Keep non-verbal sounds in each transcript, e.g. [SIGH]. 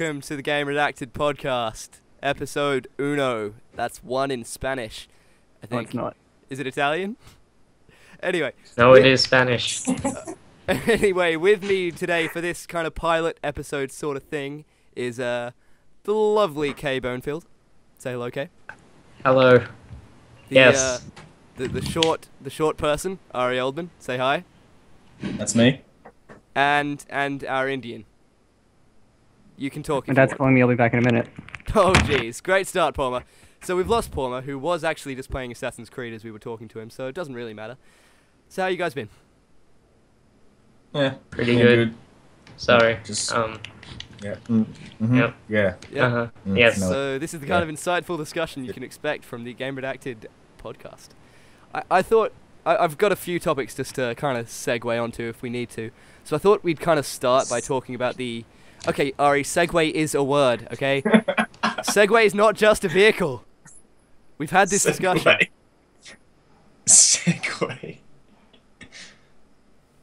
welcome to the Game Redacted podcast, episode uno. That's one in Spanish. I No, think. it's not. Is it Italian? [LAUGHS] Anyway, No, it is Spanish. [LAUGHS] anyway, with me today for this kind of pilot episode sort of thing is uh the lovely Kay Bonefield. Say hello, Kay. Hello. The, Yes. Uh, the the short the short person, Ari Oldman. Say hi. That's me. And and our Indian. You can talk. My if you dad's want. calling me. I'll be back in a minute. [LAUGHS] Oh jeez, great start, Palmer. So we've lost Palmer, who was actually just playing Assassin's Creed as we were talking to him, so it doesn't really matter. So how you guys been? Yeah. Pretty yeah, good. Sorry. Just Um. yeah. Mm, mhm, Yep. Yeah. Yeah. Uh-huh. Mm, Yes. So this is the kind Yeah. of insightful discussion you can expect from the Game Redacted podcast. I, I thought I, I've got a few topics just to kind of segue onto if we need to. So I thought we'd kind of start by talking about the. Okay, Ari, segue is a word. Okay, [LAUGHS] segue is not just a vehicle. We've had this discussion. Segway.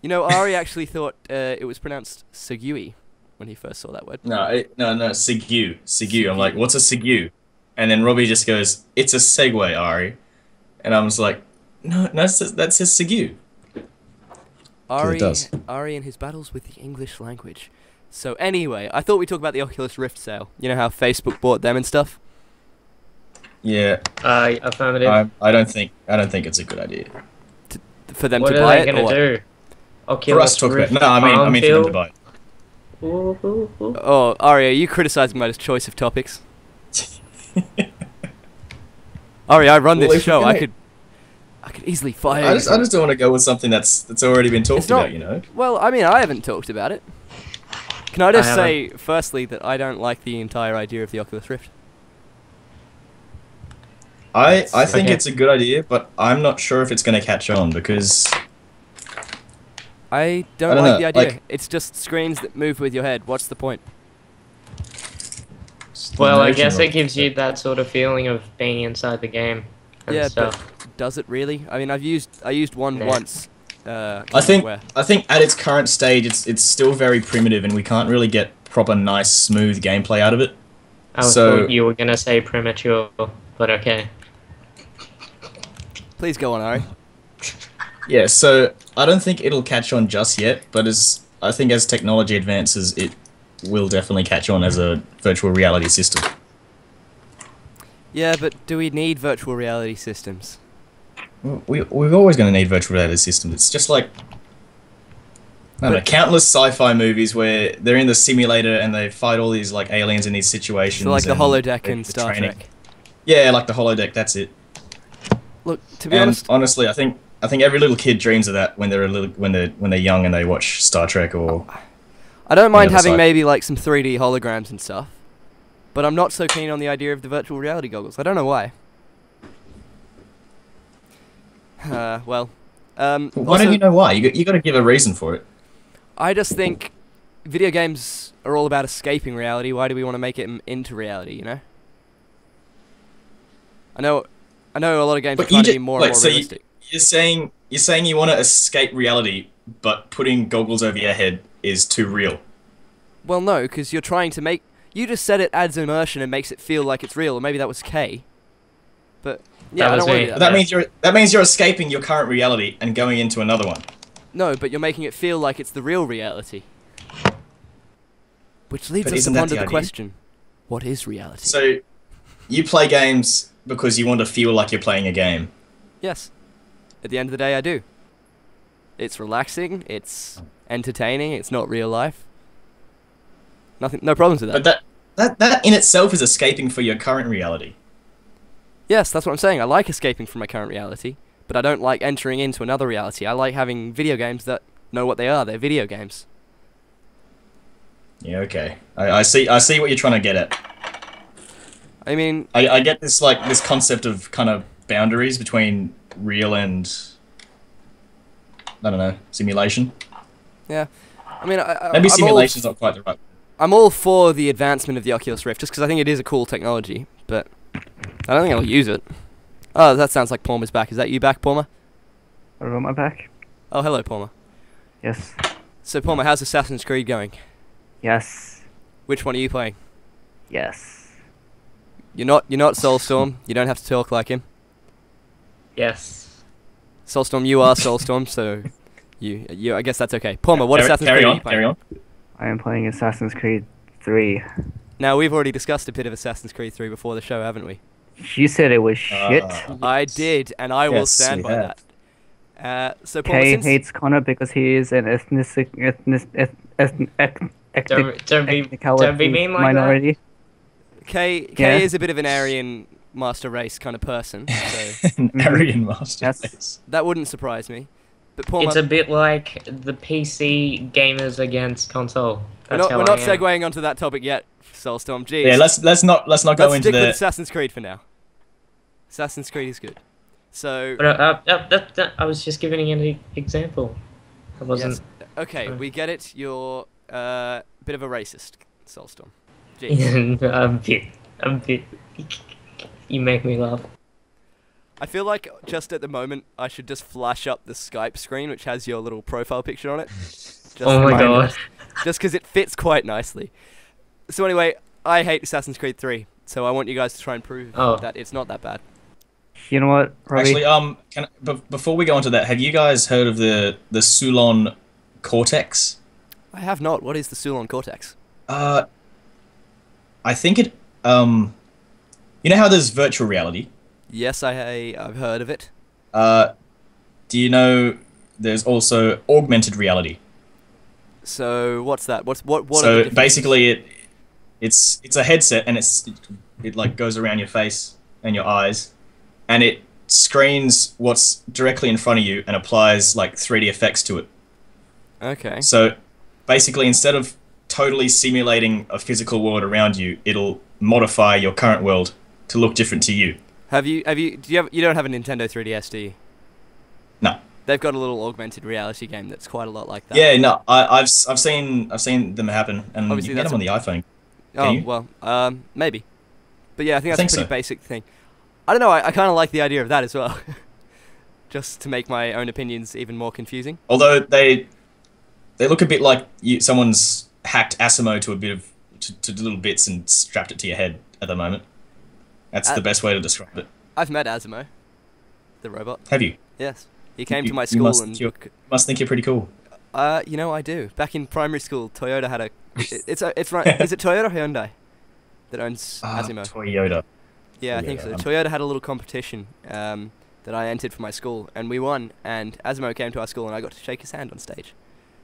You know, Ari actually thought uh, it was pronounced Segui when he first saw that word. No, it, no, no. Sigu. Sigu. I'm like, what's a Sigu? And then Robbie just goes, "It's a Segway, Ari." And I was like, "No, no, that's a, that's a Sigu." Ari, does. Ari and his battles with the English language. So anyway, I thought we'd talk about the Oculus Rift sale. You know how Facebook bought them and stuff. Yeah. Uh, affirmative. I, I don't think I don't think it's a good idea For them what to are buy they it. gonna or what? do? for us to talk Rift about. No, I mean I mean for them to buy. it. Ooh, ooh, ooh. Oh, Ari, are you criticizing my choice of topics? [LAUGHS] Ari, I run Well, this if show. I gonna- could, I could easily fire. I just from- I just don't want to go with something that's that's already been talked It's not- about. You know. Well, I mean, I haven't talked about it. Can I just haven't. say, firstly, that I don't like the entire idea of the Oculus Rift. I, I think Okay. it's a good idea, but I'm not sure if it's going to catch on because I don't, I don't like know, the idea. like- it's just screens that move with your head. What's the point? Well, I guess it gives you that sort of feeling of being inside the game and Yeah, but does it really? I mean, I've used I used one Nah. once. Uh, I think where- I think at its current stage, it's it's still very primitive, and we can't really get proper, nice, smooth gameplay out of it. I was so- you were gonna say premature, but okay. Please go on, Ari. [LAUGHS] Yeah, so I don't think it'll catch on just yet, but as I think as technology advances, it will definitely catch on as a virtual reality system. Yeah, but do we need virtual reality systems? We we're always going to need virtual reality systems. It's just like I don't know, countless sci-fi movies where they're in the simulator and they fight all these like aliens in these situations. So like the and holodeck the- in the Star training. Trek. Yeah, like the holodeck. That's it. Look, to be and honest, honestly, I think I think every little kid dreams of that when they're a little when they're when they're young and they watch Star Trek or I don't mind having side. maybe like some 3D holograms and stuff, but I'm not so keen on the idea of the virtual reality goggles. I don't know why. Uh, well, um, why also, don't you know why? You got, you got to give a reason for it. I just think video games are all about escaping reality. Why do we want to make it into reality? You know. I know, I know a lot of games are But you trying to be more wait, and more so you- realistic. You're saying you're saying you want to escape reality, but putting goggles over your head is too real. Well, no, because you're trying to make. You just said it adds immersion and makes it feel like it's real, or maybe that was K. But yeah, That I was don't me. do that. that means you're that means you're escaping your current reality and going into another one. No, but you're making it feel like it's the real reality. Which leads But us to that ponder the the question: What is reality? So you play games because you want to feel like you're playing a game. yes, at the end of the day, I do. It's relaxing. It's entertaining. It's not real life. Nothing. No problems with that. But that that that in itself is escaping for your current reality. Yes, that's what I'm saying. I like escaping from my current reality, but I don't like entering into another reality. I like having video games that know what they are. They're video games. Yeah, okay. I, I see I see what you're trying to get at. I mean, I, I get this like this concept of kind of boundaries between real and I don't know simulation. yeah. I mean, I, I, Maybe simulation's not quite the right. I'm all for the advancement of the Oculus Rift, just because I think it is a cool technology, but I don't think I'll use it. Oh, that sounds like Palmer's back. Is that you back, Palmer? What about my back? Oh, hello, Palmer. Yes. So, Palmer, how's Assassin's Creed going? Yes. Which one are you playing? Yes. You're not. You're not Soulstorm. You don't have to talk like him. Yes. Soulstorm, you are Soulstorm, so you. You. I guess that's okay. Palmer, what carry, Assassin's carry Creed are you playing? carry on. I am playing Assassin's Creed 3. Now we've already discussed a bit of Assassin's Creed 3 before the show, haven't we? You said it was shit. Uh, I did, and I will Yes, stand by have. that. Uh, so Palmer, Kay since hates Connor because he is an ethnic, ethnic, ethnic, ethnic, Don't, don't be don't be mean like minority. Kay, Kay Yeah. is a bit of an Aryan master race kind of person, so [LAUGHS] An Aryan master. Yes. race. that wouldn't surprise me. But that. Palmer, It's a bit like the PC gamers against console. we're not, how we're not segueing onto that topic yet, Soulstorm. Jeez. Yeah, let's let's not let's not go Let's into stick with the. Assassin's Creed for now. Assassin's Creed is good. So But uh, uh, uh, that, that, I was just giving an e- example. I wasn't. yes, okay, uh, we get it. You're uh, a bit of a racist, Soulstorm. Jeez. [LAUGHS] a bit. A bit. You make me laugh. I feel like just at the moment I should just flash up the Skype screen, which has your little profile picture on it. [LAUGHS] Just oh my for- god. [LAUGHS] Just because it fits quite nicely. So anyway, I hate Assassin's Creed 3, so I want you guys to try and prove Oh. that it's not that bad. You know what, Robbie? Actually, um, can, I- before we go into that, have you guys heard of the the Sulon Cortex? I have not. What is the Sulon Cortex? Uh, I think it. Um, you know how there's virtual reality. Yes, I I've heard of it. Uh, do you know there's also augmented reality? So what's that? What's what? What? are the so basically, it it's it's a headset and it's it, it like goes around your face and your eyes, and it screens what's directly in front of you and applies like 3D effects to it. Okay. So basically, instead of totally simulating a physical world around you, it'll modify your current world to look different to you. Have you have you do you have you don't have a Nintendo 3DS, do you? No. They've got a little augmented reality game that's quite a lot like that. Yeah, no, I, I've s- I've seen I've seen them happen, and Obviously you get them on the iPhone. Oh Can you? well, um, maybe. But yeah, I think I that's think a pretty so. basic thing. I don't know. I, I kind of like the idea of that as well. [LAUGHS] Just to make my own opinions even more confusing. Although they they look a bit like you, someone's hacked Asimo to a bit of to, to little bits and strapped it to your head at the moment. That's Uh, the best way to describe it. I've met Asimo, the robot. Have you? Yes, he came You- to my you school must- and you must think you're pretty cool. uh, you know, I do. Back in primary school, Toyota had a. it- It's a, it's right. [LAUGHS] Is it Toyota or Hyundai that owns Ah, Asimo? Toyota. Yeah, I think so. Toyota, had a little competition um, that I entered for my school, and we won. And Asimo came to our school, and I got to shake his hand on stage.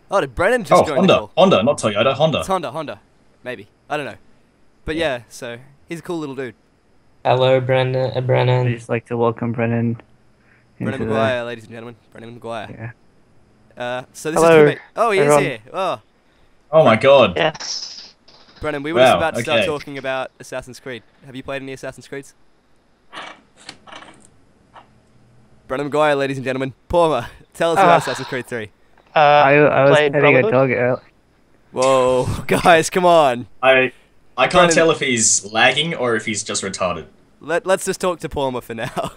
Oh, did Brennan just Oh, join the Honda. call? Honda, not Toyota. Honda. It's Honda, Honda, maybe. I don't know. But yeah, so he's a cool little dude. Hello, Brendan. Uh, I Brennan. just like to welcome Brennan. Brennan into the- McGuire, ladies and gentlemen. Brennan McGuire. Yeah. Uh, so this Hello, is Kume- Oh, he everyone. is here. Oh, Oh my god. Yes. Brennan, we were just about to start talking about Assassin's Creed. Have you played any Assassin's Creeds? Brennan McGuire, ladies and gentlemen. Palmer, tell us about Uh, Assassin's Creed 3. Uh, I, I was played petting a Brotherhood. dog. earl- Whoa, [LAUGHS] guys, come on. I I can't Brennan- tell if he's lagging or if he's just retarded. Let, let's just talk to Palmer for now.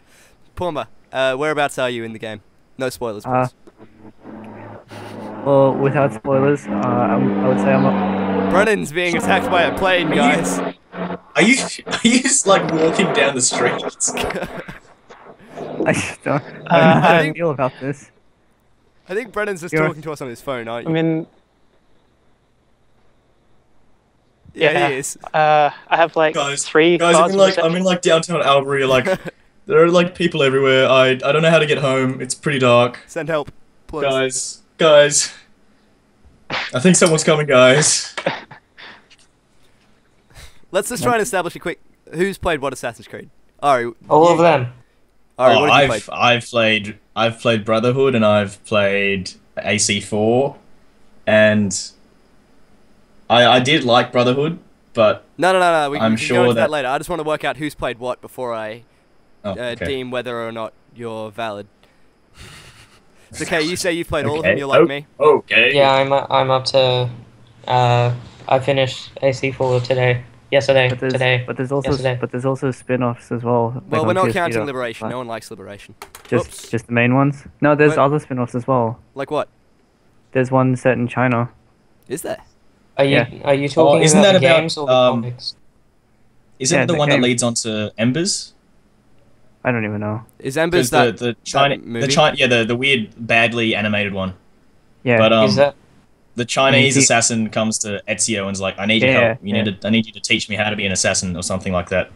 [LAUGHS] Palmer, uh, whereabouts are you in the game? No spoilers, Uh, please. Well, without spoilers, uh, I'm, I would say I'm up. Brennan's being attacked by a plane, Are you- guys. Are you are you just like walking down the street? I just don't, I don't know Uh, how I to think- feel about this. I think Brennan's just You're- talking to us on his phone, aren't you? I mean, yeah, yeah. he is. uh, I have like Guys, three Guys, I'm in of like I'm in like downtown Albury. Like [LAUGHS] there are like people everywhere. I I don't know how to get home. It's pretty dark. Send help, please. Guys, guys. I think someone's coming, guys. Let's just try and establish a quick. Who's played what Assassin's Creed? Ari. All you- of them. Ari, oh, what have you I've played? I've played I've played Brotherhood and I've played AC4, and I I did like Brotherhood, but No, no, no, no. We I'm we can sure go into that... that- later. I just want to work out who's played what before I oh, uh, okay. deem whether or not you're valid. It's okay. You say you've played all of them. You're like Oh, me. Okay. Yeah, I'm uh, I'm up to. Uh, I finished AC4 today. Yesterday. But today. but there's also Yesterday. but there's also spin-offs as well. like Well, on we're not PS counting Vita. Liberation. But No one likes Liberation. Just Oops. just the main ones. No, there's But- other spin-offs as well. Like what? There's one set in China. Is there? Are you Yeah. are you talking Oh, isn't about that the about, games or the um, comics? Isn't Yeah, it the the one game. that leads onto Embers? I don't even know. Is Embers Because the that? the China movie? the China yeah the the weird badly animated one. Yeah. But um, Is that the Chinese see- assassin comes to Ezio and's like, I need your help. You yeah. need to, I need you to teach me how to be an assassin or something like that.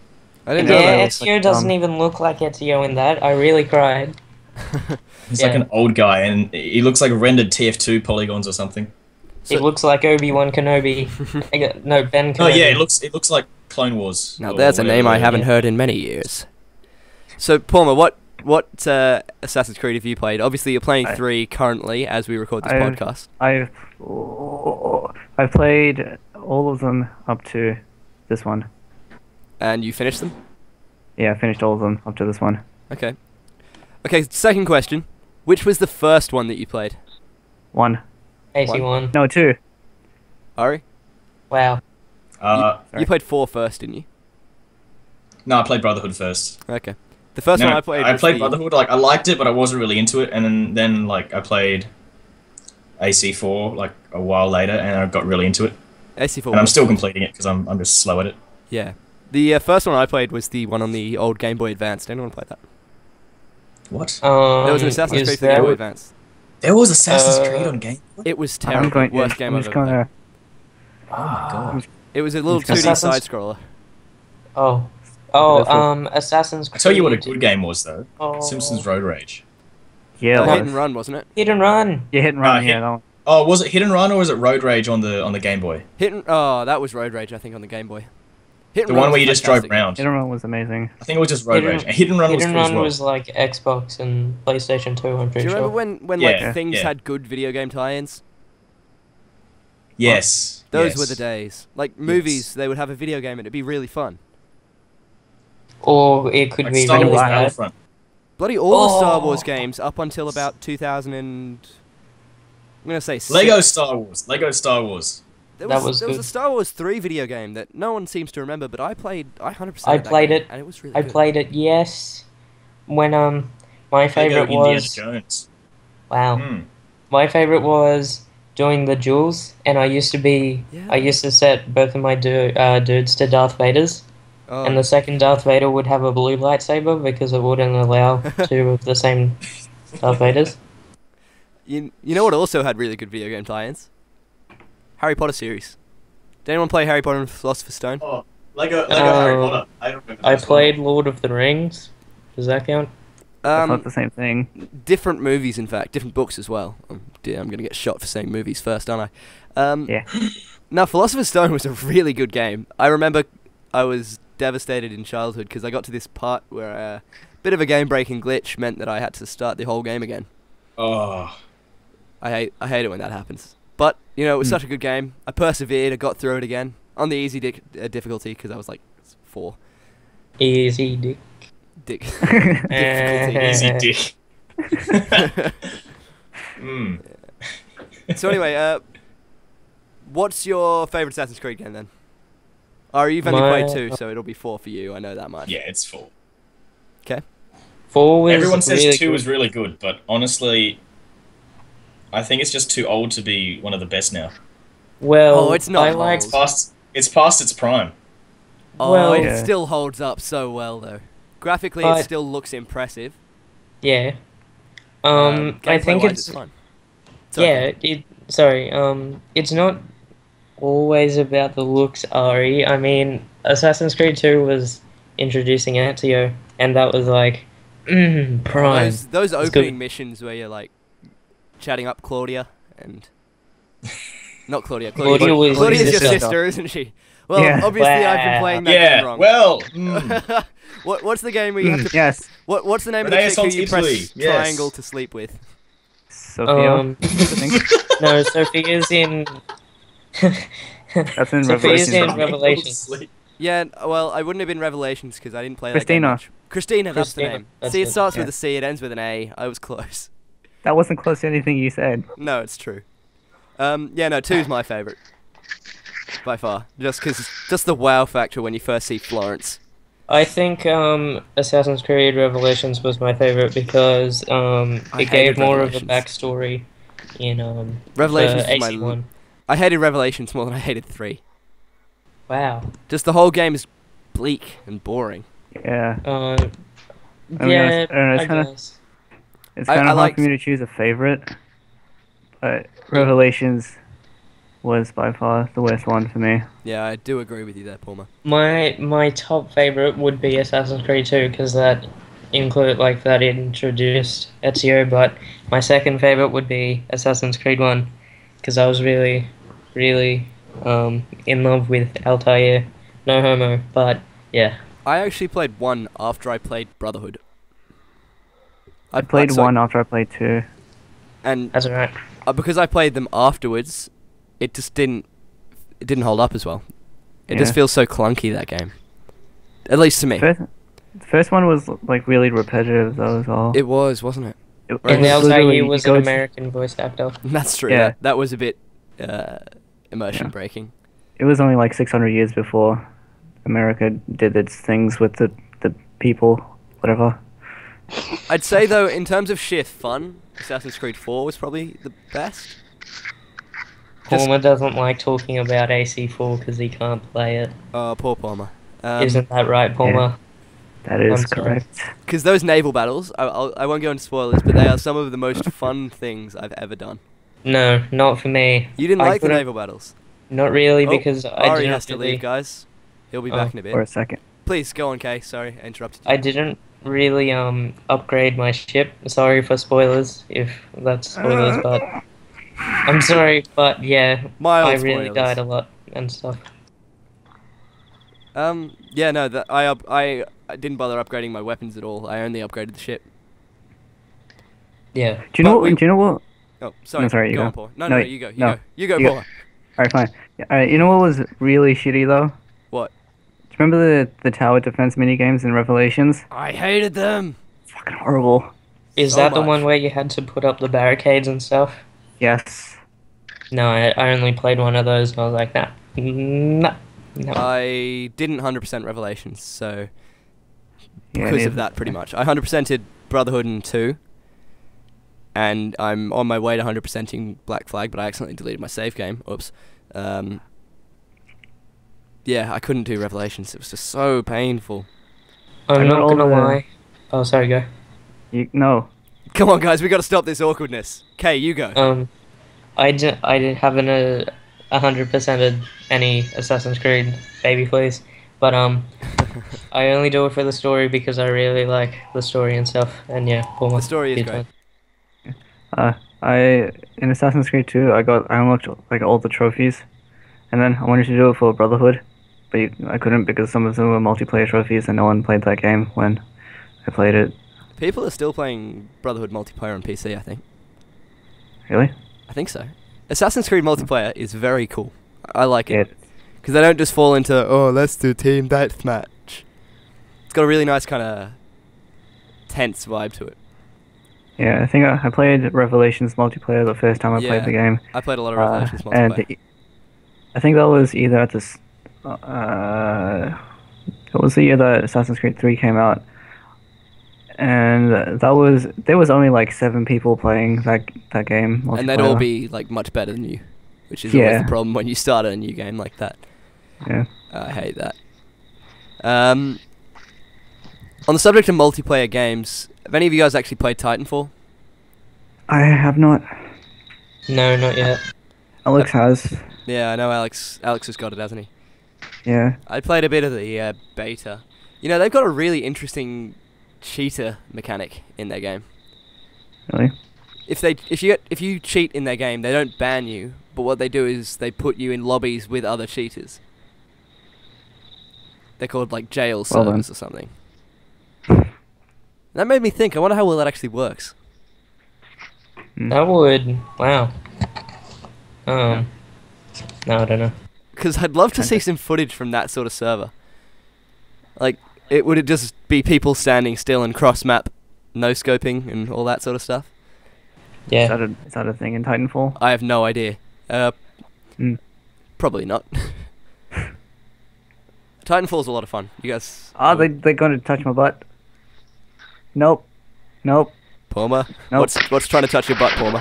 I didn't know yeah, that. was like, Ezio doesn't um, even look like Ezio in that. I really cried. [LAUGHS] He's Yeah. like an old guy, and he looks like rendered TF2 polygons or something. So- it looks like Obi Wan Kenobi. [LAUGHS] No, Ben Kenobi. Oh yeah, it looks it looks like Clone Wars. Now or there's a name I haven't yeah. heard in many years. So Palmer, what what uh, Assassin's Creed have you played? Obviously, you're playing I- three currently as we record this I've- podcast. I've I've played all of them up to this one. And you finished them? Yeah, I finished all of them up to this one. Okay. Okay, second question. Which was the first one that you played? One. AC1. No, two. Ari? Wow. Uh, Sorry. You played four first, didn't you? no, I played Brotherhood first. Okay. The first No, one I played I played the- Brotherhood. Like I liked it, but I wasn't really into it. And then, then like I played AC4 like a while later, and I got really into it. AC4. And I'm still completing it because I'm I'm just slow at it. Yeah. The uh, first one I played was the one on the old Game Boy Advance. Did anyone play that? What? Um, There was an Assassin's Creed for the Game there- Boy Advance. There was Assassin's Uh, Creed on game. It was terrible. going. Worst I'm game I've just ever played. gonna. Oh my god! It was a little 2D side scroller. Oh. Oh, That's um, Assassin's I Creed. tell you what a good game was though. Oh. Simpsons Road Rage. Yeah. Uh, that hit was- and run, wasn't it? Hit and run. Yeah, hit and Uh, run. hit- yeah, that one. Oh, was it Hit and Run or was it Road Rage on the on the Game Boy? Hit and oh, that was Road Rage, I think, on the Game Boy. Hit The Run one where was you just drove around. Hit and run was amazing. I think it was just Road Hit Rage. And Hit and Run Hit was and good as run well. was like Xbox and PlayStation 2, I'm Do pretty you remember sure. when when Yeah, like things yeah. had good video game tie-ins? Yes. Those yes. were the days. Like movies, they would have a video game and it'd be really fun. Or it could Like be Star really Wars bad. Battlefront. Bloody all the Star Oh. Wars games up until about 2000 and I'm gonna say six. Lego Star Wars. Lego Star Wars. There That was, was there was a. Star Wars 3 video game that no one seems to remember, but I played. I 100%. I that played game, it. and it was really I good. played it, yes. When, um, my Lego favorite Indiana was. Jones. Wow. Hmm. My favorite was doing the duels, and I used to be. Yeah. I used to set both of my du- uh, dudes to Darth Vader's, Oh, and the second Darth Vader would have a blue lightsaber because it wouldn't allow [LAUGHS] two of the same Darth Vaders. you, you know what also had really good video game tie-ins? Harry Potter series. Did anyone play Harry Potter and Philosopher's Stone? Oh, Lego, Lego Harry Uh, Potter. I, don't remember I this one. played Lord of the Rings. Does that count? That's Um, not the same thing. different movies, in fact, different books as well. Oh, dear, I'm gonna get shot for saying movies first, aren't I? Um, Yeah. Now, Philosopher's Stone was a really good game. I remember I was devastated in childhood because I got to this part where a bit of a game-breaking glitch meant that I had to start the whole game again. Oh, I hate I hate it when that happens. But you know, it was Hmm. such a good game. I persevered. I got through it again on the easy dic- uh, difficulty because I was like four. Easy dick. Dick. [LAUGHS] Difficulty. [LAUGHS] easy dick. [LAUGHS] Hmm. so anyway, uh, what's your favorite Assassin's Creed game then? Oh, you've only played My- two, so it'll be four for you. I know that much. Yeah, it's four. Okay. Four was Everyone says really two good. is really good, but honestly, I think it's just too old to be one of the best now. Well, Oh, it's not I like. old. Past, it's past its prime. Oh, Well- it Yeah. still holds up so well though. Graphically, But- it still looks impressive. Yeah. Um, I think gameplay-wise, it's fun. It's yeah. okay. It sorry. Um, it's not always about the looks, Ari. I mean, Assassin's Creed Two was introducing Ezio, and that was like, mm, prime. Those those It's good. opening missions where you're like chatting up Claudia and [LAUGHS] not Claudia. Claudia Claudia was Claudia's his your sister. sister, isn't she? Well, Yeah. obviously I've been playing that yeah. game wrong. Well. [LAUGHS] mm. what what's the game where you have Mm, to yes, what what's the name of the chick who you press Italy, yes. triangle to sleep with? Sofia. Um, I think. [LAUGHS] no, Sofia's in. That's in Sofia's Revelations. in Revelations. Yeah, well, I wouldn't have been Revelations because I didn't play Christina. that game much. Christina, that's Christina, the name. that's See, it it, starts with a C, it ends with an A. I was close. That wasn't close to anything you said. No, it's true. Um, yeah, no, two's my favorite by far. Just because, just the wow factor when you first see Florence. I think um, Assassin's Creed Revelations was my favorite because um, it gave more of a backstory in um, Revelations the was my AC one. I hated Revelations more than I hated three. Wow. Just the whole game is bleak and boring. Yeah, Uh, I mean, yeah, it's- I don't know, it's I kinda- it's kind I of hard liked- for me to choose a favorite, but Revelations was by far the worst one for me. Yeah, I do agree with you there, Palmer. My my top favorite would be Assassin's Creed 2 because that include like that introduced Ezio. But my second favorite would be Assassin's Creed 1 because I was really, really um, in love with Altair. No homo, but yeah. I actually played one after I played Brotherhood. I played so- one after I played two. and That's alright. uh, because I played them afterwards, it just didn't it didn't hold up as well. It just feels so clunky that game. At least to me. First, the first one was like really repetitive though as well. It was, wasn't it? It- Right. it And was Altair was an American voice actor. [LAUGHS] That's true. Yeah. That, that was a bit uh, immersion Yeah. breaking. It was only like 600 years before America did its things with the the people, whatever. I'd say though, in terms of sheer fun, Assassin's Creed 4 was probably the best. Just- Palmer doesn't like talking about AC4 because he can't play it. Oh, poor Palmer. Um, Isn't that right, Palmer? That is correct. Because those naval battles, I, I'll, I won't go into spoilers, but they are some of the most [LAUGHS] fun things I've ever done. No, not for me. You didn't I like the naval battles? Not really Oh, because I Ari didn't has to really, leave, guys. He'll be Oh. back in a bit. For a second. Please go on, Kay. Sorry, I interrupted you. I didn't really um upgrade my ship. Sorry for spoilers if that's spoilers, but [LAUGHS] I'm sorry, but yeah, Mild I really spoilers. died a lot and stuff. Um, yeah, no, that I up, I, I didn't bother upgrading my weapons at all. I only upgraded the ship. Yeah. Do you know? But we- do you know what? Oh, sorry. No, sorry, you go go. on, Paul. No, no, No, no, you go. You no, go. You go, you go. All right, fine. All right, you know what was really shitty though? What? Do you remember the the tower defense mini games in Revelations? I hated them. Fucking horrible. Is So that the one where you had to put up the barricades and stuff? Yes. No, I, I only played one of those and I was like, nah, nah, no. I didn't 100% Revelations, so because neither- of that, pretty much. I 100%ed Brotherhood and 2, and I'm on my way to 100%ing Black Flag, but I accidentally deleted my save game. Oops. Um, yeah, I couldn't do Revelations. It was just so painful. I'm I got not all gonna the- lie. Oh, sorry, go. You, no. Come on, guys, we got to stop this awkwardness. Kay, you go. Um, I, d- I d- haven't I didn't have a hundred percented any Assassin's Creed, baby please. But um, [LAUGHS] I only do it for the story because I really like the story and stuff. And yeah, pull my The story is great. time. Uh, I in Assassin's Creed 2, I got I unlocked like all the trophies, and then I wanted to do it for Brotherhood, but you, I couldn't because some of them were multiplayer trophies, and no one played that game when I played it. People are still playing Brotherhood multiplayer on PC, I think. Really? I think so. Assassin's Creed multiplayer is very cool. I like it. Because they don't just fall into, oh, let's do team deathmatch. It's got a really nice kind of tense vibe to it. Yeah, I think I, I played Revelations multiplayer the first time I Yeah. played the game. I played a lot of Uh, Revelations and. I think that was either at this. Uh, it was the year that Assassin's Creed 3 came out, and that was there was only like seven people playing that that game. and they'd all be like much better than you, which is always the problem when you start a new game like that. Yeah. I hate that. Um, on the subject of multiplayer games, have any of you guys actually played Titanfall? I have not. No, not yet. Alex has. Yeah, I know Alex. Alex has got it, hasn't he? Yeah. I played a bit of the uh, beta. You know, they've got a really interesting cheater mechanic in their game. Really. If they if you get, if you cheat in their game, they don't ban you, but what they do is they put you in lobbies with other cheaters. They're called like jail Well then. servers or something. That made me think. I wonder how well that actually works. That would wow. Um, no, I don't know. Because I'd love to see some footage from that sort of server. Like, it would it just be people standing still and cross map, no scoping and all that sort of stuff? Is Yeah, that a is that a thing in Titanfall? I have no idea. Uh, Hmm. probably not. [LAUGHS] Titanfall's a lot of fun. You guys. Ah, they they're going to touch my butt. Nope. Nope. Palmer. Nope. What's what's trying to touch your butt, Palmer?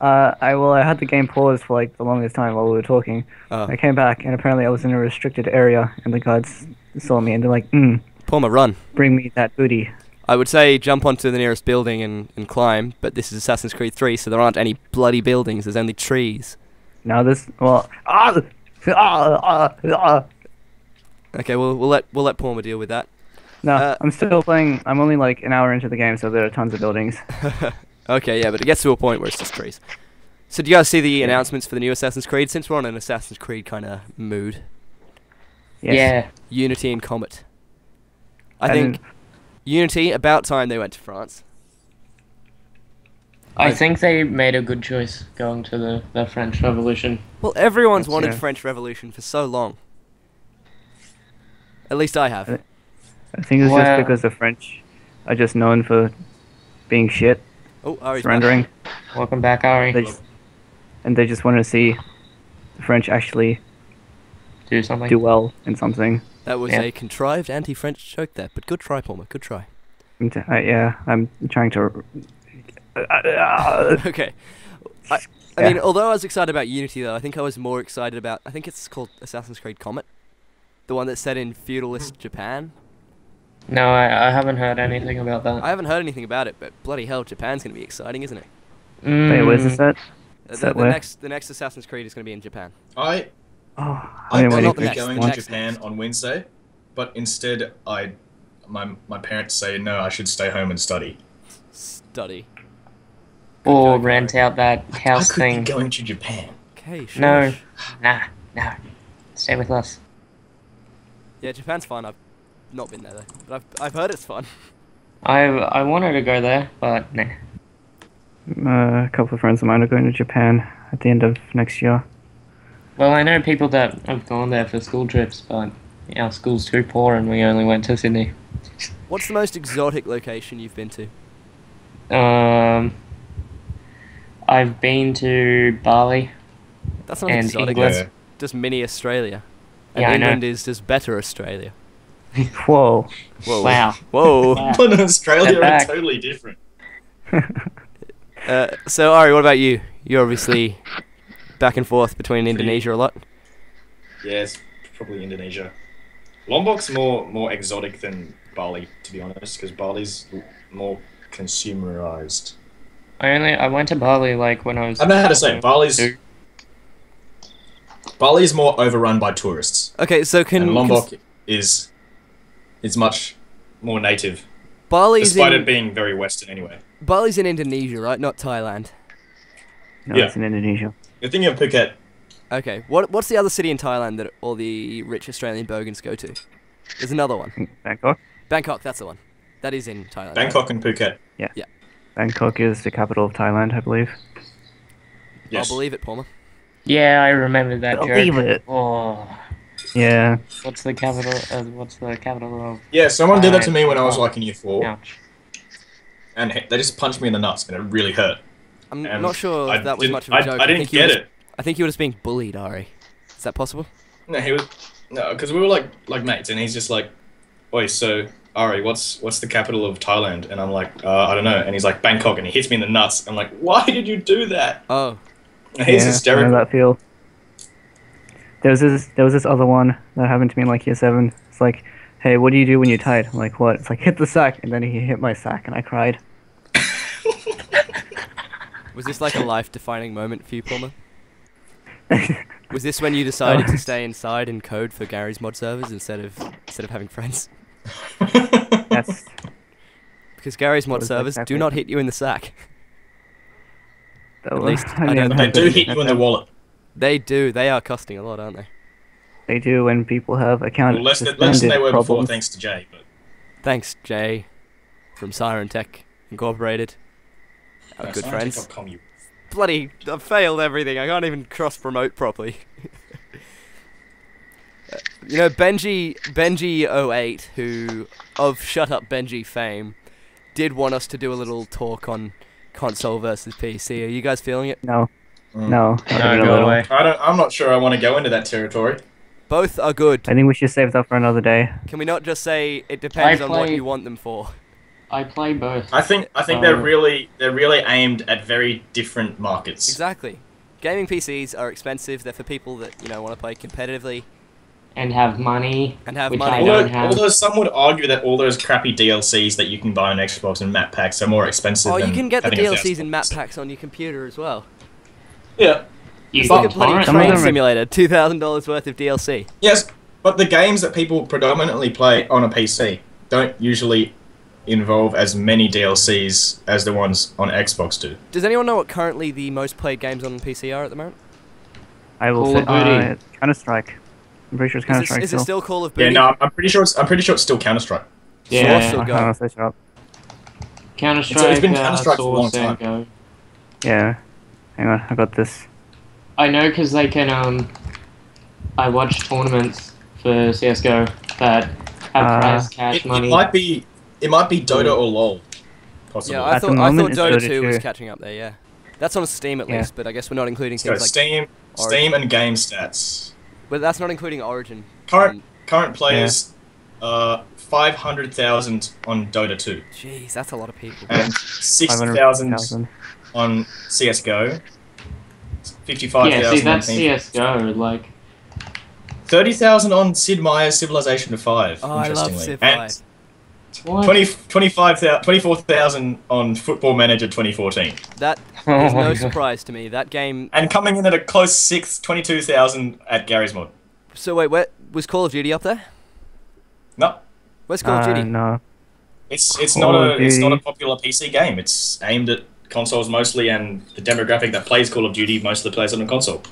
Uh, I well, I had the game paused for like the longest time while we were talking. Oh. I came back and apparently I was in a restricted area, and the guards saw me and they're like, "Mm, Palmer, run. bring me that booty." I would say jump onto the nearest building and, and climb, but this is Assassin's Creed 3, so there aren't any bloody buildings. There's only trees. Now this, well, ah, ah, ah, ah. Okay, we'll we'll let we'll let Palmer deal with that. No, Uh, I'm still playing. I'm only like an hour into the game, so there are tons of buildings. [LAUGHS] Okay, yeah, but it gets to a point where it's just trees. So do you guys see the announcements for the new Assassin's Creed? Since we're on an Assassin's Creed kind of mood, Yes. Yeah. Unity and Comet. I And think Unity. About time they went to France. I I- think they made a good choice going to the, the French Revolution. Well, everyone's That's- wanted yeah. French Revolution for so long. At least I have. Uh, I think it's Well- just because the French are just known for being shit, Oh, Ari's back. surrendering. Welcome back, Ari. They just, and they just want to see the French actually Do something. do well in something. That was Yeah. a contrived anti-French joke there, but good try, Palmer. Good try. I'm t- I, yeah, I'm trying to. uh, [LAUGHS] okay. I, I Yeah. mean, although I was excited about Unity, though, I think I was more excited about. I think it's called Assassin's Creed Comet, the one that's set in feudalist Japan. No, I, I haven't heard anything about that. I haven't heard anything about it, but bloody hell, Japan's going to be exciting, isn't it? Wait, where's this Mm, at? Is The, that the where? next, the next Assassin's Creed is going to be in Japan. I Oh, I I've been well, waiting not be next, going to Japan next. on Wednesday, but instead I my my parents say no, I should stay home and study. Study. Or joke, rent out that house I house could thing. be going to Japan. Okay, sure. No. Nah, nah. Stay with us. Yeah, Japan's fun. I've not been there though, but I've I've heard it's fun. [LAUGHS] I I wanted to go there, but nah. Uh, a couple of friends of mine are going to Japan at the end of next year. Well, I know people that have gone there for school trips, but our school's too poor and we only went to Sydney. [LAUGHS] What's the most exotic location you've been to? Um, I've been to Bali. That's not And exotic. England. That's just mini Australia. And Yeah, I know. England is just better Australia. [LAUGHS] Whoa. Whoa. Wow. [LAUGHS] Whoa. [LAUGHS] Wow. But in Australia are totally different. Uh, so Ari, what about you? You're obviously back and forth between Indonesia a lot. Yes, probably Indonesia. Lombok's more more exotic than Bali, to be honest, because Bali's more consumerized. I only I went to Bali like when I was. I don't know how to say it. Bali's Two. Bali's more overrun by tourists, Okay, so can and can- Lombok is is much more native, Bali's despite in it being very Western anyway. Bali's in Indonesia, right? Not Thailand. No, Yeah. it's in Indonesia. You're thinking of Phuket. Okay. What what's the other city in Thailand that all the rich Australian bogans go to? There's another one. Bangkok. Bangkok. That's the one. That is in Thailand. right? Bangkok and Phuket. Yeah. Yeah. Bangkok is the capital of Thailand, I believe. Yes. I'll believe it, Palmer. Yeah, I remember that Believe joke. it. Oh, Yeah. what's the capital? Uh, what's the capital of? Yeah, someone did that to me when I was like in year four, Ouch. and he- they just punched me in the nuts, and it really hurt. I'm And not sure I if that was didn't- much of a I, joke. I didn't think you were get just- it. I think you were just being bullied, Ari. Is that possible? No, he was no, because we were like like mates, and he's just like, "Oi, so Ari, what's what's the capital of Thailand?" And I'm like, uh, "I don't know." And he's like, "Bangkok," and he hits me in the nuts. I'm like, "Why did you do that?" Oh. And he's yeah, I know hysterical. that feel. There was this. There was this other one that happened to me in like year seven. It's like, hey, what do you do when you're tired? I'm like, what? It's like hit the sack, and then he hit my sack, and I cried. [LAUGHS] Was this like a life-defining moment for you, Palmer? [LAUGHS] Was this when you decided Oh. to stay inside and code for Garry's mod servers instead of instead of having friends? Yes. Because Garry's mod was that servers do not hit you in the sack. That At least [LAUGHS] I mean, don't they do hit you in the wallet. They do. They are costing a lot, aren't they? They do when people have account Well, less, than, less than they were before, thanks to Jay. But Thanks, Jay, from Siren Tech Incorporated. Our no, good Scientific friends. dot com, you- Bloody, I've failed everything. I can't even cross promote properly. [LAUGHS] Uh, you know, Benjy, Benji08, who of Shut Up Benjy fame, did want us to do a little talk on console versus PC. Are you guys feeling it? No, Mm. no, No, go away. I don't. I'm not sure. I want to go into that territory. Both are good. I think we should save that for another day. Can we not just say it depends I on what you want them for? I play both. I think I think they're Um, really they're really aimed at very different markets. Exactly. Gaming PCs are expensive. They're for people that you know want to play competitively and have money. and have Which money. I Although, don't have. although some would argue that all those crappy DLCs that you can buy on Xbox and map packs are more expensive. Oh, you can get the DLCs and map packs on your computer as well. Yeah. You It's like a got bloody torrent. Some of train simulator, two thousand dollars worth of DLC. Yes, but the games that people predominantly play on a PC don't usually involve as many DLCs as the ones on Xbox do. Does anyone know what currently the most played games on PC are at the moment? I will Call say of Duty. uh, Counter Strike. I'm pretty sure it's Counter Is, Strike it, is it still. still Call of Duty? Yeah, Duty? no, I'm- I'm pretty sure it's I'm pretty sure it's still Counter Strike. Yeah. Source or I Go? can't search it up. Counter It's- Strike. it's been uh, Counter-Strike for a long Source, and Go. Yeah. Hang on, I got this. I know because they can. Um, I watch tournaments for CS:GO that have Uh, prize cash It, it might be it might be Dota or LoL. Possibly. Yeah, I At the thought I thought Dota Dota 2 was catching up there. Yeah, that's on Steam at Yeah. least, but I guess we're not including so like. Steam, Steam and game stats. But that's not including Origin. Current And- current players, uh, five hundred thousand on Dota two Jeez, that's a lot of people. and [LAUGHS] sixty thousand 500,000. On CS:GO. Fifty-five yeah, see thousand on that's CS:GO. Like, Thirty thousand on Sid Meier's Civilization of Five. Oh, I love interestingly. Civ And 5. what? 20, 25,000 24,000 on Football Manager 2014. That Oh no surprise to me. That game. And coming in at a close sixth, 22,000 at Garry's Mod. So wait, where was Call of Duty up there? No, Where's Call of Uh, Duty? no. it's it's Call not a it's not a popular PC game. It's aimed at consoles mostly, and the demographic that plays Call of Duty mostly plays on a console.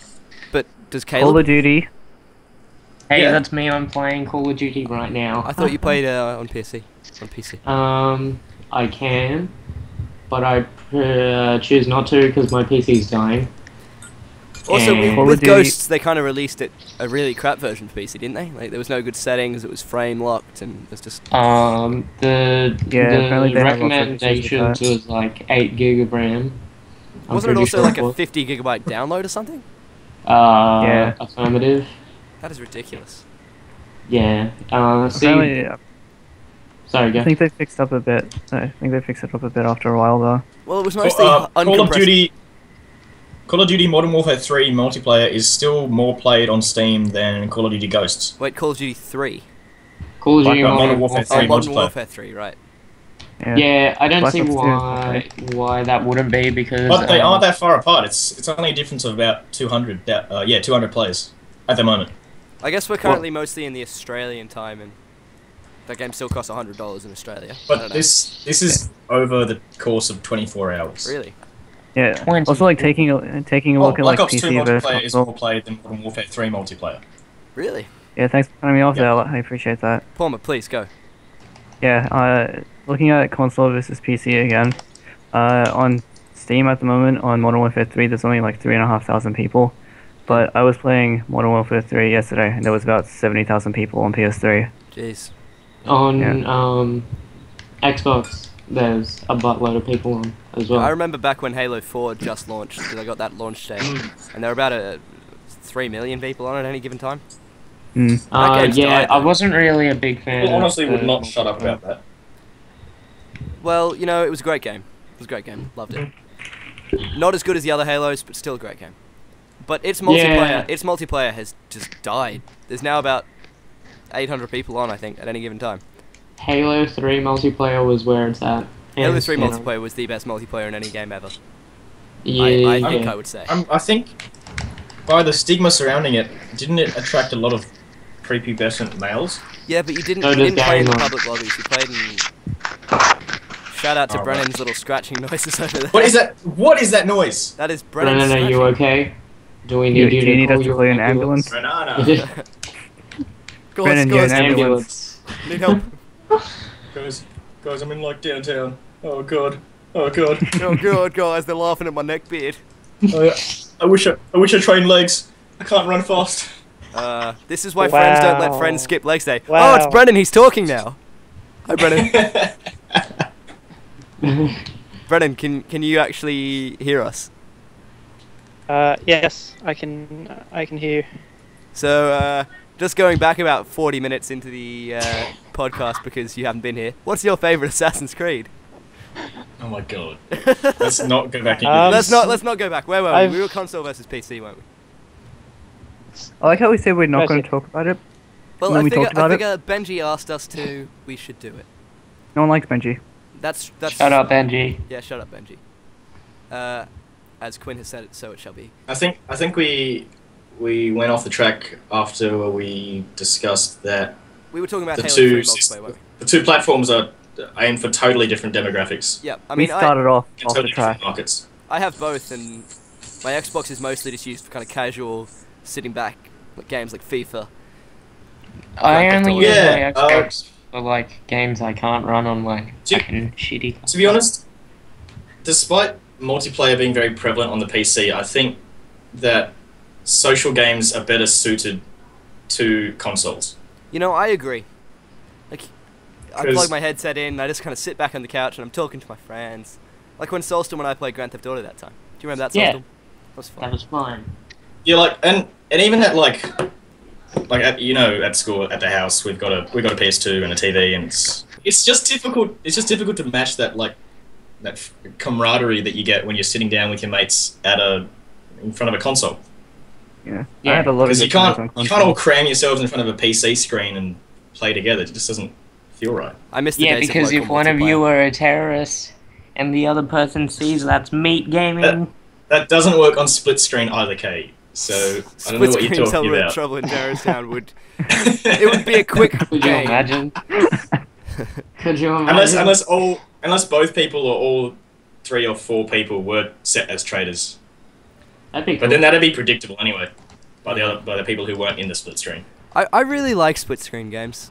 But does Call of Duty. Hey, Yeah. that's me. I'm playing Call of Duty right now. I thought you played uh, on PC. On PC. Um, I can, but I uh, choose not to because my PC's dying. Also, And- with, with Ghosts, they kind of released it a really crap version for PC, didn't they? Like there was no good settings. It was frame locked, and it was just. Um, the Yeah, the they have lots of issues with recommendations was like eight gig of RAM. I'm Wasn't it also sure like a was. 50 gigabyte download or something? Uh, Yeah. affirmative. That is ridiculous. Yeah. Uh, see, Apparently, uh, sorry, I think they fixed up a bit. I think they fixed it up a bit after a while though. Well, it was Call- mostly uh, Call of. Duty. Call of Duty Modern Warfare 3 multiplayer is still more played on Steam than Call of Duty Ghosts. Wait, Call of Duty 3. Call of Duty Ops Modern Modern Warfare Warfare. Oh, Three Modern multiplayer. Warfare 3, right. Yeah. Yeah, I don't Black see Ops 2 why why that wouldn't be because. But they um, aren't that far apart. It's it's only a difference of about 200. Uh, yeah, 200 players at the moment. I guess we're currently mostly in the Australian time, and that game still costs $100 in Australia. But this this is over the course of 24 hours. Really? Yeah. 20. Also, like taking a taking a Oh, look at Black like Ops 2 PC versus multiplayer is console. more played than Modern Warfare 3 multiplayer. Really? Yeah, thanks for cutting me off Yeah. there. I appreciate that. Palmer, please go. Yeah, uh, looking at console versus PC again. Uh, on Steam at the moment, on Modern Warfare 3, there's only like three and a half thousand people. But I was playing Modern Warfare 3 yesterday, and there was about seventy thousand people on PS3. Jeez. on Yeah. um, Xbox, there's a buttload of people on as well. I remember back when Halo 4 just launched, because I got that launch day, [CLEARS THROAT] and there were about a 3 million people on it at any given time. Mm. uh, yeah, died, I wasn't really a big fan. People of honestly would the not shut up about that. Well, you know, it was a great game. It was a great game. Loved it. Not as good as the other Halos, but still a great game. But its multiplayer, Yeah. its multiplayer has just died. There's now about 800 people on, I think, at any given time. Halo 3 multiplayer was where it's at. Halo hands 3 down. multiplayer was the best multiplayer in any game ever. Yeah, I, I think yeah. I would say. Um, I think by the stigma surrounding it, didn't it attract a lot of prepubescent males? Yeah, but you didn't, So you didn't play in the public lobbies. You played in. Shout out to Oh, right. Brennan's little scratching [LAUGHS] noises over there. What is that? What is that noise? That is Brennan. Brennan, are you okay? Do we need you, do you to need call us to your call an ambulance? Renana. Go [LAUGHS] Brennan, you're an on, ambulance. Need help? [LAUGHS] guys, guys, I'm in like downtown. Oh god. Oh god. oh god, guys, they're laughing at my neck beard. I, I wish I, I wish I trained legs. I can't run fast. Uh, this is why friends don't let friends skip legs day. Oh, it's Wow. Brennan. He's talking now. Hi, Brennan. [LAUGHS] Brennan, can can you actually hear us? Uh, yes, I can. I can hear. you. So, uh, just going back about 40 minutes into the uh, podcast because you haven't been here. What's your favorite Assassin's Creed? [LAUGHS] Oh my god. [LAUGHS] Let's not go back into Um, this. let's not let's not go back. Where were we? I've- We were console versus PC, weren't we? I like how we said we're not going to talk about it. Well, When I we figure, talked I about it- Benjy asked us to. We should do it. No one likes Benjy. That's that's. Shut up, Benjy. Yeah, shut up, Benjy. Uh, as Quinn has said it, so it shall be. I think I think we we went off the track after we discussed that We were talking about The Halo two 3 multiplayer, weren't we? the two platforms are aimed for totally different demographics. Yeah, I we mean, I, started off and off the totally track. different markets. I have both, and my Xbox is mostly just used for kind of casual, sitting back like games like FIFA. I Grand Theft only Auto. use my Yeah, uh, Xbox for like games I can't run on like Do- fucking shitty. To be honest, despite multiplayer being very prevalent on the PC, I think that social games are better suited to consoles. You know, I agree. Like, I 'Cause- plug my headset in, and I just kind of sit back on the couch, and I'm talking to my friends. Like when Solstorm and I played Grand Theft Auto that time. Do you remember that Yeah. That was fun. That was fun. Yeah, like and and even at like like at, you know at school at the house we've got a we've got a PS2 and a TV and it's it's just difficult it's just difficult to match that like that camaraderie that you get when you're sitting down with your mates at a in front of a console Yeah. Yeah, I had a lot of because you can't you can't all cram yourselves in front of a PC screen and play together it just doesn't feel right I missed the Yeah, days because of if one of you multiplayer. are a terrorist and the other person sees that's meat gaming, that doesn't work on split screen either Kate so I don't [LAUGHS] know Split what screen you're talking Trouble, about Trouble in Terrorstown would [LAUGHS] it would be a quick [LAUGHS] could you game. imagine? could you imagine? unless unless all unless both people or all three or four people were set as traitors That'd be cool. But then that'd be predictable anyway by the other by the people who weren't in the split screen. I, I really like split screen games.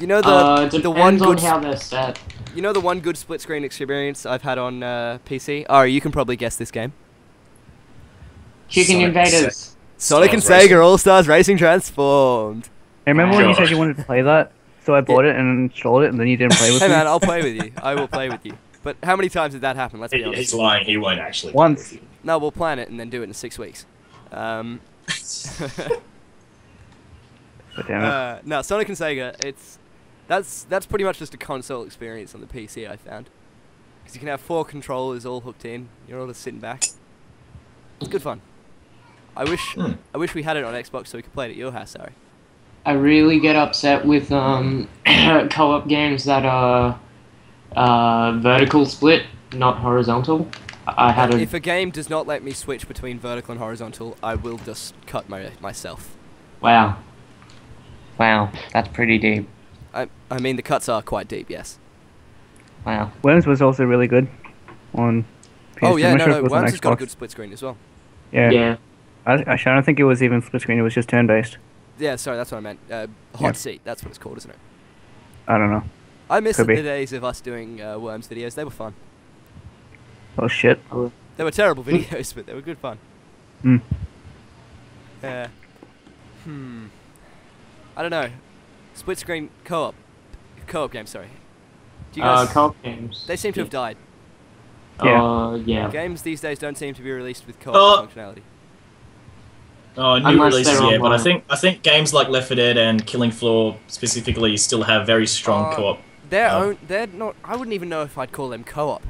You know the uh, the one depends on good how they're set. you know the one good split screen experience I've had on uh, PC. Ari, you can probably guess this game. Chicken Sonic Invaders. Sonic and Racing. Sega All Stars Racing Transformed. I remember when you said you wanted to play that, so I bought it and installed it, and then you didn't play with it. [LAUGHS] Hey me. man, I'll play with you. I will play with you. But how many times did that happen? Let's be honest. he's lying. He won't actually. Once. No, we'll plan it and then do it in six weeks. Um, [LAUGHS] But damn it. [LAUGHS] uh, no, Sonic and Sega. It's that's that's pretty much just a console experience on the PC. I found because you can have four controllers all hooked in. You're all just sitting back. It's good fun. I wish Hmm. I wish we had it on Xbox so we could play it at your house, Sorry. I really get upset with um, [COUGHS] co-op games that are uh, vertical split, not horizontal. I had a If a game does not let me switch between vertical and horizontal, I will just cut my myself. wow, wow, that's pretty deep. I I mean the cuts are quite deep, yes. Wow. Worms was also really good on PS2. Oh yeah, I'm no, sure no, if was Worms has got a good split screen as well. Yeah. Yeah. I, actually, I don't think it was even split screen. It was just turn based. Yeah, sorry, that's what I meant. Uh, hot Yeah. seat, that's what it's called, isn't it? I don't know. I miss the days of us doing uh, Worms videos. They were fun. Oh shit. They were terrible [LAUGHS] videos, but they were good fun. Hmm. Uh, hmm. I don't know. Split screen co-op, co-op game. Sorry. Do you guys, Uh, guys? co-op games. they seem to have died. Yeah. Uh, yeah. Games these days don't seem to be released with co-op Oh. functionality. Oh, new Unless releases, they're yeah, but I think I think games like Left 4 Dead and Killing Floor specifically still have very strong Uh, co-op. They're Oh. own. They're not. I wouldn't even know if I'd call them co-op.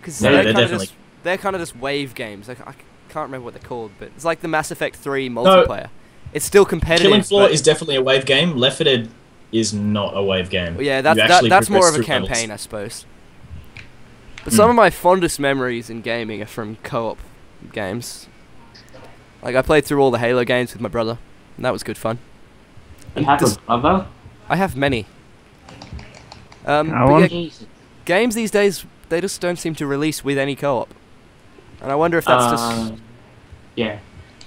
Because Yeah, they're, they're kind of definitely- just they're kind of just wave games. Like, I c- can't remember what they're called, but it's like the Mass Effect Three multiplayer. It's still competitive. Killing Floor but- is definitely a wave game. Left 4 Dead is not a wave game. yeah, that's that, that's more of a through levels. campaign, I suppose. But Hmm. some of my fondest memories in gaming are from co-op games. Like I played through all the Halo games with my brother, and that was good fun. You have Does- a brother? I have many. Um, I but want- yeah, games these days they just don't seem to release with any co-op, and I wonder if that's Uh, just Yeah.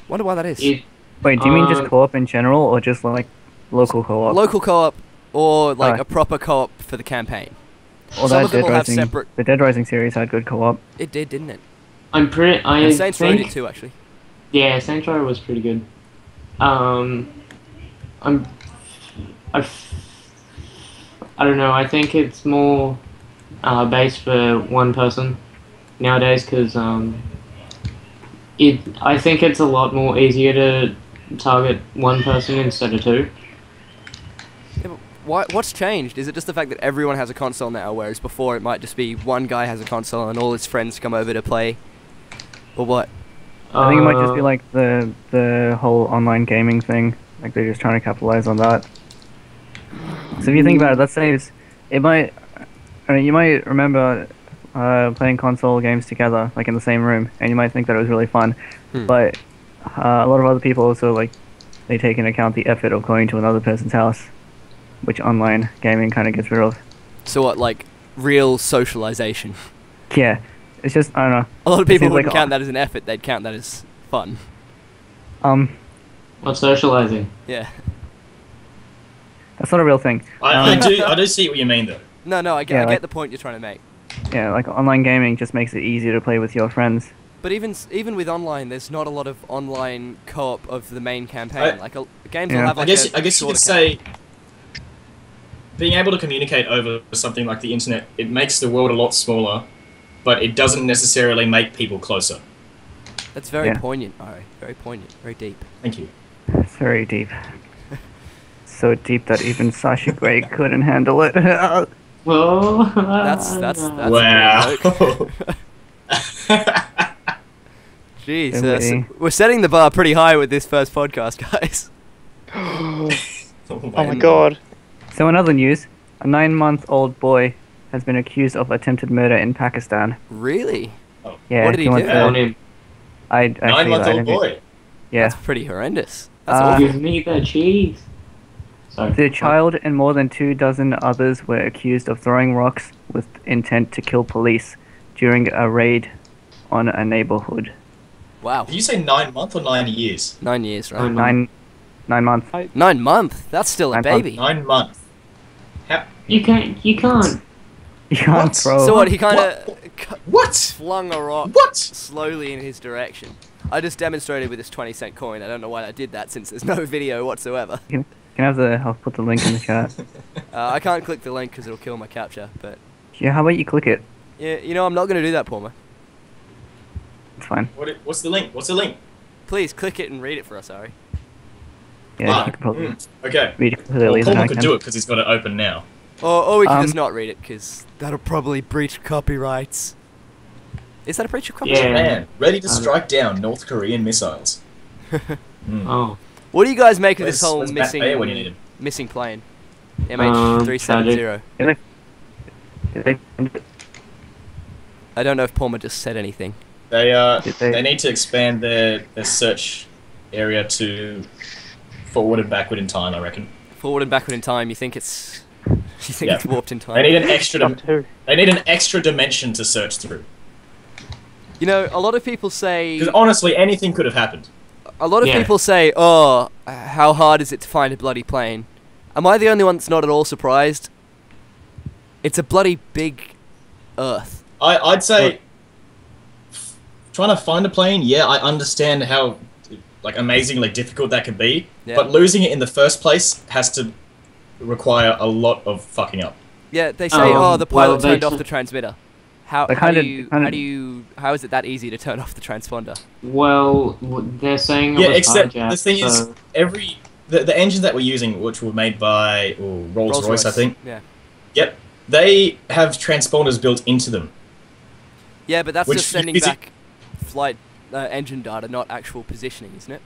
wonder why that is. It, Wait, do you mean just Uh, co-op in general, or just like local co-op? Local co-op or like Oh. a proper co-op for the campaign. Or some that of them Dead will have separate- The Dead Rising series had good co-op. It did, didn't it? I'm pretty. I And Saints Row think. did too, actually. Yeah, Saints Row was pretty good. Um, I'm. I. f- I don't know. I think it's more uh, based for one person nowadays because um, it. I think it's a lot more easier to target one person instead of two. why, what's changed? Is it just the fact that everyone has a console now, whereas before it might just be one guy has a console and all his friends come over to play? Or what? I think it might just be Uh, like the the whole online gaming thing. Like they're just trying to capitalize on that. So if you think about it, let's say it might, I mean, you might remember uh, playing console games together, like in the same room, and you might think that it was really fun. Hmm. But uh, a lot of other people also like they take into account the effort of going to another person's house, which online gaming kind of gets rid of. So what, like real socialization? Yeah, it's just I don't know. A lot of people wouldn't like- count that as an effort; they'd count that as fun. Um, What's socializing? Yeah. that's not a real thing. I, I Um, do I do see what you mean though. No, no, I get, Yeah, I like- get the point you're trying to make. Yeah, like online gaming just makes it easier to play with your friends. But even even with online, there's not a lot of online co-op of the main campaign. I- like a, games Yeah. will have Like I guess a I guess you shorter could ca- say being able to communicate over something like the internet it makes the world a lot smaller, but it doesn't necessarily make people closer. That's very Yeah. poignant, Ari. Very poignant. Very deep. Thank you. It's very deep. so deep that even Sasha Grey [LAUGHS] couldn't handle it. Well, That's that's that's [LAUGHS] wow. [LAUGHS] real joke. Jeez, uh, s- we're setting the bar pretty high with this first podcast, [LAUGHS] guys. oh oh my god. so in other news, a nine-month-old boy has been accused of attempted murder in Pakistan. Really? Oh. Yeah, What did he you want do? to- on him. I actually Nine month I old didn't- boy. Yeah, That's pretty horrendous. That's Uh, awful. Give me the cheese. Sorry. the child and more than two dozen others were accused of throwing rocks with intent to kill police during a raid on a neighborhood. Wow. Did you say nine month or nine years? Nine years, right? Nine Nine, nine months. Nine month. That's still a Nine month. baby. Nine months. How, You can't. You can't. [LAUGHS] You can't What? throw. So what? He kind What? of what? flung a rock What? slowly in his direction. I just demonstrated with this 20 cent coin. I don't know why I did that since there's no [LAUGHS] video whatsoever. Can I have the? I'll put the link in the chat. [LAUGHS] Uh, I can't click the link because it'll kill my capture. But Yeah, how about you click it? yeah, you know I'm not going to do that, Palmer. It's fine. What? What's the link? What's the link? Please click it and read it for us, Ari. Yeah, Ah, you can probably mm, okay. read it Well, clearly than I could can. do it because he's got it open now. Or, or we can Um, just not read it because that'll probably breach copyrights. Is that a breach of copyright? Yeah. Man, ready to Um, strike down North Korean missiles. [LAUGHS] Mm. Oh. What do you guys make of this whole missing when you need missing plane? Um, MH370. They- I don't know if Palmer just said anything. They uh, they- they need to expand their their search area to forward and backward in time. I reckon. Forward and backward in time. You think it's [LAUGHS] you think Yeah. it's warped in time? They need an extra. Up they need an extra dimension to search through. You know, a lot of people say Because honestly, anything could have happened. a lot of Yeah. people say, "Oh, how hard is it to find a bloody plane?" Am I the only one that's not at all surprised? It's a bloody big Earth. I I'd say trying to find a plane. Yeah, I understand how like amazingly difficult that could be. Yeah. But losing it in the first place has to require a lot of fucking up. Yeah, they say, Um, "Oh, the pilot they turned off the transmitter." How, how do kinda- you kinda- how do you how is it that easy to turn [LAUGHS] off the transponder? Well, they're saying Yeah, was except hijacked, the thing is, every the, the engines that we're using, which were made by oh, Rolls Royce, I think. Yeah. Yep, they have transponders built into them. Yeah, but that's just sending physi- back flight uh, engine data, not actual positioning, isn't it?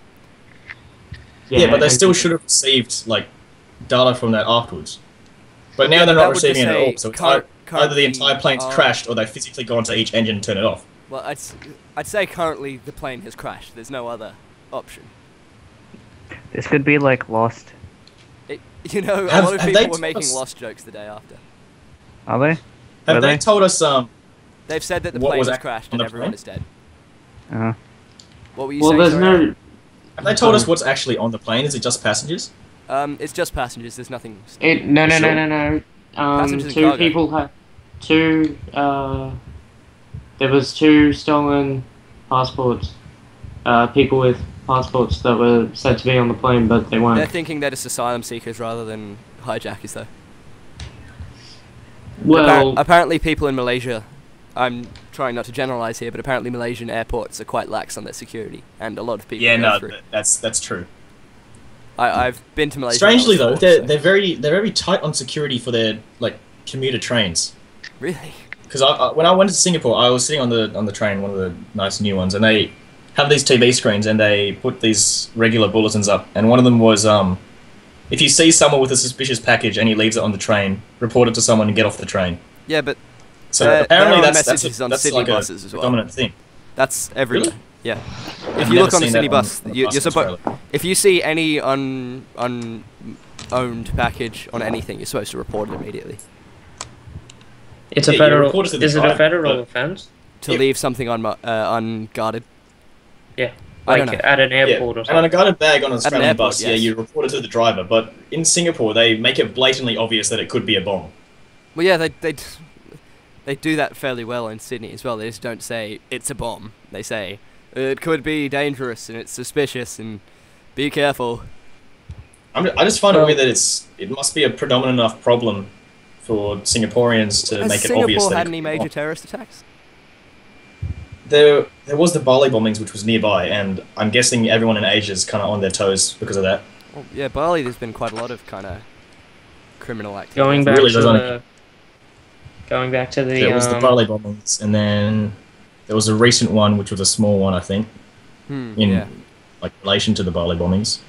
Yeah, but they still should have received like data from that afterwards. But now they're not receiving it at all. So it's current- ei- either the entire plane's uh, crashed or they've physically gone to each engine and turned it off. Well, I'd s- I'd say currently the plane has crashed. There's no other option. This could be like Lost. It, [LAUGHS] you know, a lot of people were making us- lost jokes the day after. Are they? Have Were they they? told us um They've said that the plane has crashed and everyone plane? is dead. Uh, What were you Well, saying? there's sorry? no. have they told us what's actually on the plane? Is it just passengers? Um, it's just passengers. There's nothing. It, no, no, Sure. no, no, no. Um, two cargo. people had two. Uh, there was two stolen passports. Uh, people with passports that were said to be on the plane, but they weren't. They're weren't. thinking that it's asylum seekers rather than hijackers, though. Well, Appar- apparently, people in Malaysia. I'm trying not to generalize here, but apparently Malaysian airports are quite lax on their security, and a lot of people. Yeah, no, through. that's that's true. I, I've been to Malaysia. Strangely though, they're so- they're very they're very tight on security for their like commuter trains. really. Because I, I, when I went to Singapore, I was sitting on the on the train, one of the nice new ones, and they have these TV screens and they put these regular bulletins up, and one of them was um, if you see someone with a suspicious package and he leaves it on the train, report it to someone and get off the train. Yeah, but So There- there apparently are that's that's, messages a, on that's Sydney like a buses as well. dominant thing. that's everywhere. Really? Yeah. If I've you look on the seen city on- bus, on you, bus you're supposed. If you see any un un owned package on anything, you're supposed to report it immediately. It's Yeah, a federal. report it to Is it a federal offense? To Yep. leave something unmu- uh, unguarded. Yeah. I Like don't know. at an Yeah, airport or and on something. a guarded bag on an Australian airport, bus, yeah, you report it to the driver. But in Singapore, they make it blatantly obvious that it could be a bomb. Well, yeah, they they d- they do that fairly well in Sydney as well. They just don't say it's a bomb. They say it could be dangerous and it's suspicious and be careful. I'm, I just find Well- it weird that it's it must be a predominant enough problem for Singaporeans to Has make it Singapore obvious that had any could be a major bomb. terrorist attacks? There, there was the Bali bombings, which was nearby, and I'm guessing everyone in Asia is kind of on their toes because of that. Well, yeah, Bali. There's been quite a lot of kind of criminal activity. Going back Really to the. Going back to the. There was the um, Bali bombings, and then there was a recent one, which was a small one, I think, Hmm, in yeah. like relation to the Bali bombings.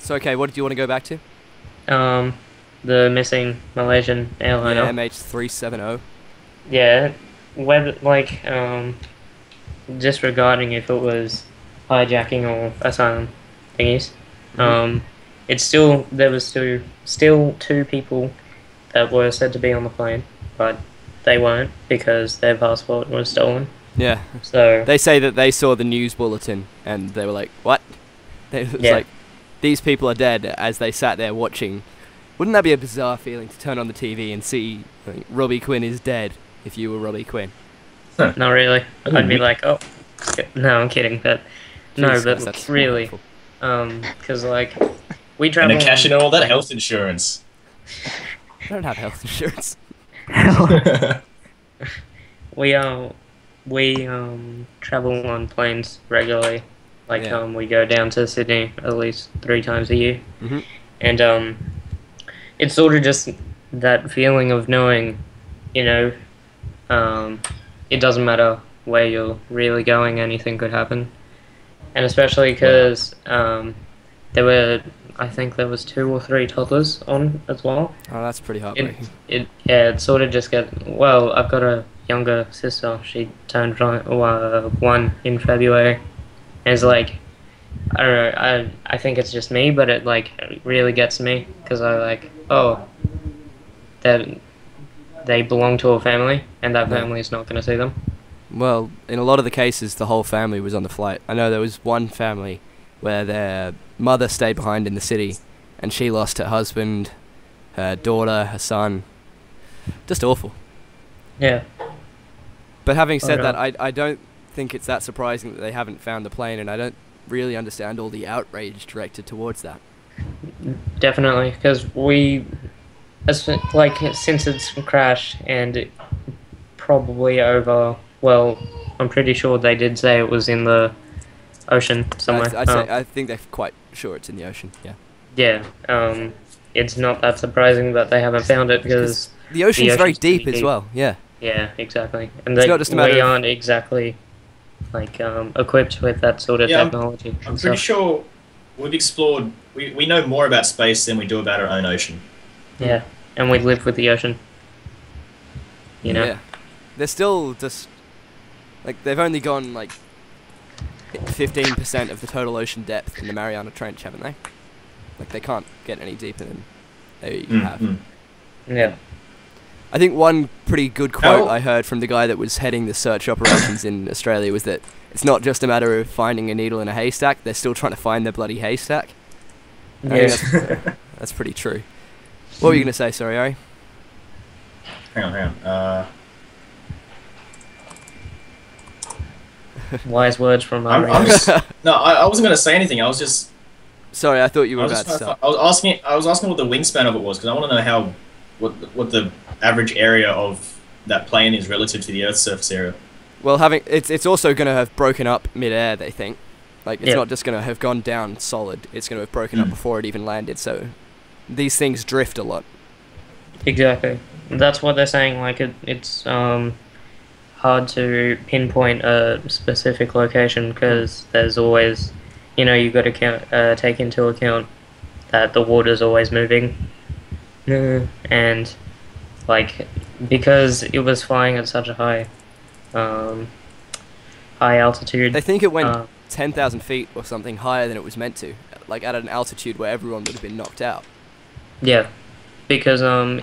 So okay, what did you want to go back to? um, the missing Malaysian airliner. Yeah, MH370. Yeah, whether like um, disregarding if it was hijacking or asylum thingies, um, it's still there was still still two people that were said to be on the plane, but they weren't because their passport was stolen. Yeah, So they say that they saw the news bulletin and they were like, "What?" [LAUGHS] They, was Yeah. like, "These people are dead." As they sat there watching, wouldn't that be a bizarre feeling to turn on the TV and see like, Robbie Quinn is dead? If you were Robbie Quinn, not really. I'd be like, oh, no, I'm kidding, but no, but that's really, wonderful. um, because like we And travel. to cash in on- on all that health insurance. [LAUGHS] I don't have health insurance. [LAUGHS] We um we um travel on planes regularly. Like Yeah. um we go down to Sydney at least three times a year. Mhm. And um it's sort of just that feeling of knowing, you know, um it doesn't matter where you're really going, anything could happen. And especially because um there were I think there was two or three toddlers on as well Oh, that's pretty heartbreaking. it yeah it sort of just get well i've got a younger sister she turned one, uh, one in february and it's like i don't know i i think it's just me but it like really gets me because i like oh that they belong to a family and that Yeah. family is not going to see them Well, in a lot of the cases, the whole family was on the flight. I know there was one family where their mother stayed behind in the city, and she lost her husband, her daughter, her son. Just awful. yeah But having said that. I, I don't think it's that surprising that they haven't found the plane, and I don't really understand all the outrage directed towards that. definitely because we as like since it's crashed and it probably over well i'm pretty sure they did say it was in the ocean somewhere I, I, say, Uh, I think they're quite sure it's in the ocean. Yeah. yeah um it's not that surprising that they haven't found it because The ocean's very ocean's pretty deep as well. Yeah. yeah exactly and It's they, not just a matter we of- aren't exactly like um equipped with that sort of Yeah, I'm- technology I'm pretty sure we've explored. We, we know more about space than we do about our own ocean. yeah and we live with the ocean you know Yeah. They're still just like they've only gone like fifteen percent of the total ocean depth in the Mariana Trench, haven't they? Like they can't get any deeper than they Mm, have. mm. yeah I think one pretty good quote How- I heard from the guy that was heading the search operations in Australia was that it's not just a matter of finding a needle in a haystack; they're still trying to find their bloody haystack. I think yeah that's, that's pretty true. What were you gonna say? Sorry, Ari. Hang on, hang on. Uh, [LAUGHS] wise words from I'm, I'm just, [LAUGHS] no, I, I wasn't going to say anything. I was just, Sorry, I thought you I were was, about to start. I was asking, I was asking what the wingspan of it was because I want to know how, what, what the average area of that plane is relative to the Earth's surface area. Well, having it's it's also going to have broken up mid-air, they think. Like it's Yeah. not just going to have gone down solid. It's going to have broken up Mm. before it even landed. So these things drift a lot. Exactly. That's what they're saying. Like it, it's um hard to pinpoint a specific location because there's always, you know, you've got to count, uh, take into account that the water's always moving, Uh, and like because it was flying at such a high, um, high altitude. They think it went uh, 10,000 feet or something higher than it was meant to. Like at an altitude where everyone would have been knocked out. yeah, because um,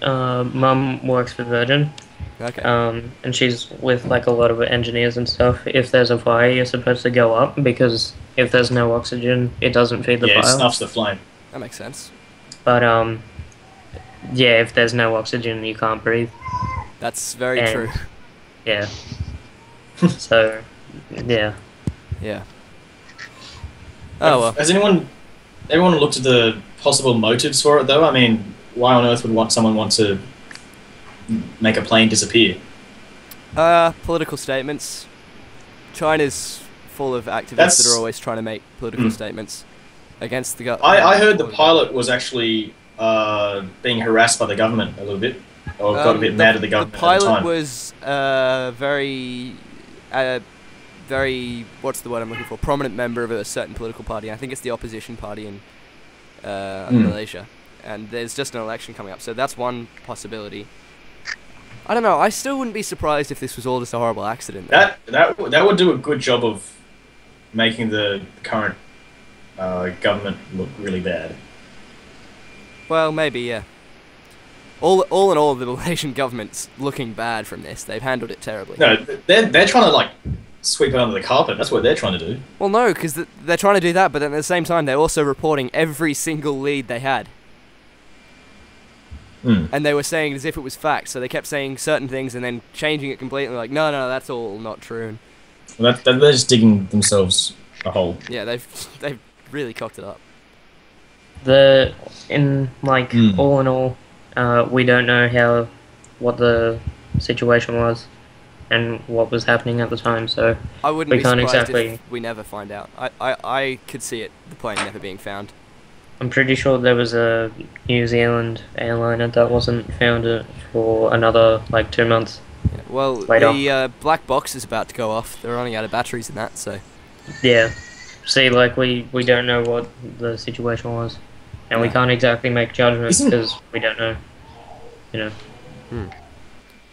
uh, mum works for Virgin. Okay. um, and she's with like a lot of engineers and stuff. If there's a fire, you're supposed to go up because if there's no oxygen, it doesn't feed the yeah, it fire. snuffs the flame. that makes sense. But um, yeah, if there's no oxygen, you can't breathe. That's very And- true. Yeah. [LAUGHS] so, yeah. Yeah. Oh well. Has anyone, everyone looked at the possible motives for it though? I mean, why on earth would want someone want to make a plane disappear? Uh, political statements. China's full of activists that are always trying to make political Mm. statements against the government. I, I heard the pilot was actually uh, being harassed by the government a little bit, or got a Um, bit mad at the government The at pilot the time. was uh, very, uh, very what's the word I'm looking for? Prominent member of a certain political party. I think it's the opposition party in uh, Hmm. Malaysia, and there's just an election coming up, so that's one possibility. I don't know. I still wouldn't be surprised if this was all just a horrible accident. though. That that that would do a good job of making the current uh, government look really bad. Well, maybe yeah. All, all in all, the Malaysian [LAUGHS] government's looking bad from this. They've handled it terribly. No, they're they're trying to like sweep it under the carpet. That's what they're trying to do. Well, no, because they're trying to do that, but then at the same time, they're also reporting every single lead they had. Hmm. And they were saying it as if it was fact, so they kept saying certain things and then changing it completely, like, no, no, that's all not true. And Well, that, that, they're just digging themselves a hole. yeah, they've [LAUGHS] they've really cocked it up. The in like Mm. all in all, uh, we don't know how what the situation was and what was happening at the time. So I wouldn't We be can't surprised exactly- if we never find out. I, I, I could see it, the plane never being found. I'm pretty sure there was a New Zealand airliner that wasn't found uh, for another like two months. Yeah, Well, Later. the uh, black box is about to go off. They're running out of batteries in that, so Yeah. See, like we we don't know what the situation was, and we can't exactly make judgments because we don't know. You know.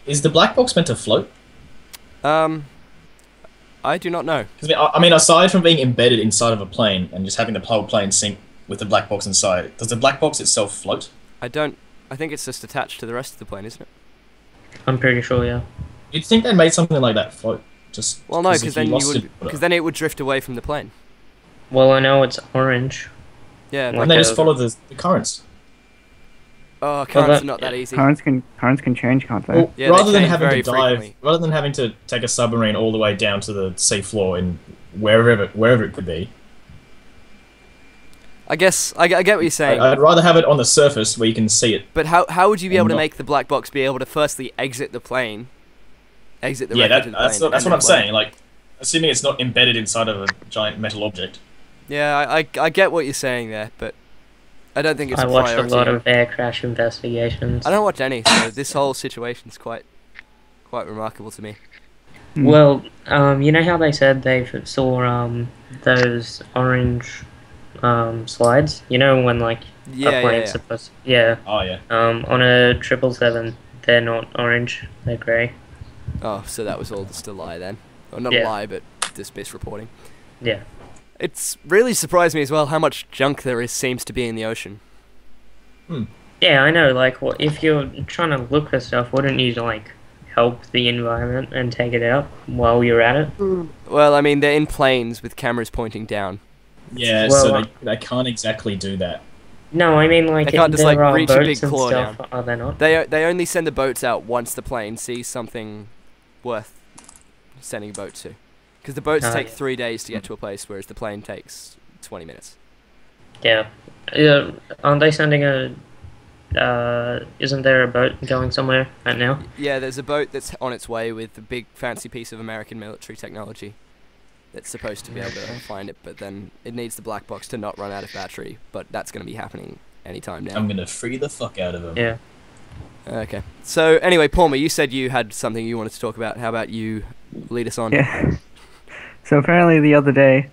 Is the black box meant to float? um, I do not know. 'Cause, I mean, I- I mean, aside from being embedded inside of a plane and just having the whole plane sink with the black box inside, does the black box itself float? I don't. I think it's just attached to the rest of the plane, isn't it? I'm pretty sure. Yeah. You'd think they made something like that float. Just Well, no, because then you would, it- because then it would drift away from the plane. Well, I know it's orange. Yeah. Like and they just follow the, the currents. oh, currents that- are not that easy. Currents can currents can change, can't they? Well, Yeah, they rather than having to dive, frequently. rather than having to take a submarine all the way down to the sea floor in wherever wherever it could be, I guess I, get- I get what you're saying. I- I'd rather have it on the surface where you can see it. but how how would you be able to make the black box be able to firstly exit the plane, exit the yeah, that, the that's plane, what, that's what I'm then land? saying. Like, assuming it's not embedded inside of a giant metal object. Yeah, I, I, I get what you're saying there, but I don't think it's I a watched a lot of air crash investigations. I don't watch any, so this whole situation's quite quite remarkable to me. Well, um, you know how they said they saw um those orange um slides. You know when like Yeah, a plane's yeah. supposed. Yeah. Oh yeah. Um, on a triple seven, they're not orange. They're grey. Oh, so that was all just a lie then. Or not a lie, but just misreporting. Yeah. It's really surprised me as well how much junk there is seems to be in the ocean. Yeah, I know. Like, what if you're trying to look for stuff? Wouldn't you like help the environment and take it out while you're at it? Well, I mean, they're in planes with cameras pointing down. Yeah, Well, so uh, they, they can't exactly do that. No, I mean like They can't just, like, reach a big claw stuff. down. Are they not? They they only send the boats out once the plane sees something worth sending a boat to. Because the boats Ah, take yeah. three days to get to a place, whereas the plane takes 20 minutes. Yeah. Yeah. Aren't they sending a? Uh, isn't there a boat going somewhere right now? Yeah, there's a boat that's on its way with a big fancy piece of American military technology. That's supposed to be able to find it, but then it needs the black box to not run out of battery. But that's going to be happening anytime now. I'm gonna free the fuck out of him. Yeah. Okay. So anyway, Palmer, you said you had something you wanted to talk about. How about you lead us on? Yeah. [LAUGHS] So apparently the other day,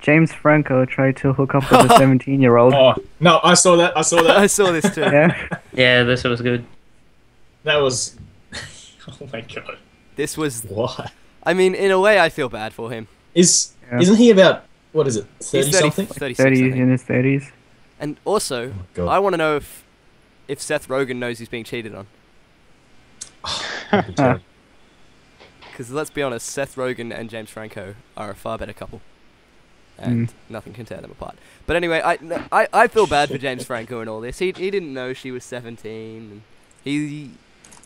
James Franco tried to hook up with a [LAUGHS] 17 year old. Oh no, I saw that. I saw that. [LAUGHS] I saw this too. Yeah. Yeah, this was good. that was. oh my god. This was. What? I mean, in a way, I feel bad for him. Is Yeah. isn't he about what is it? Thirty He's 30, something? 36, 30 in his 30s. And also, oh God. I want to know if if Seth Rogen knows he's being cheated on. Oh, [LAUGHS] because let's be honest, Seth Rogen and James Franco are a far better couple, and mm. nothing can tear them apart. But anyway, I, I, I feel bad for James Franco and all this. He he didn't know she was seventeen. And he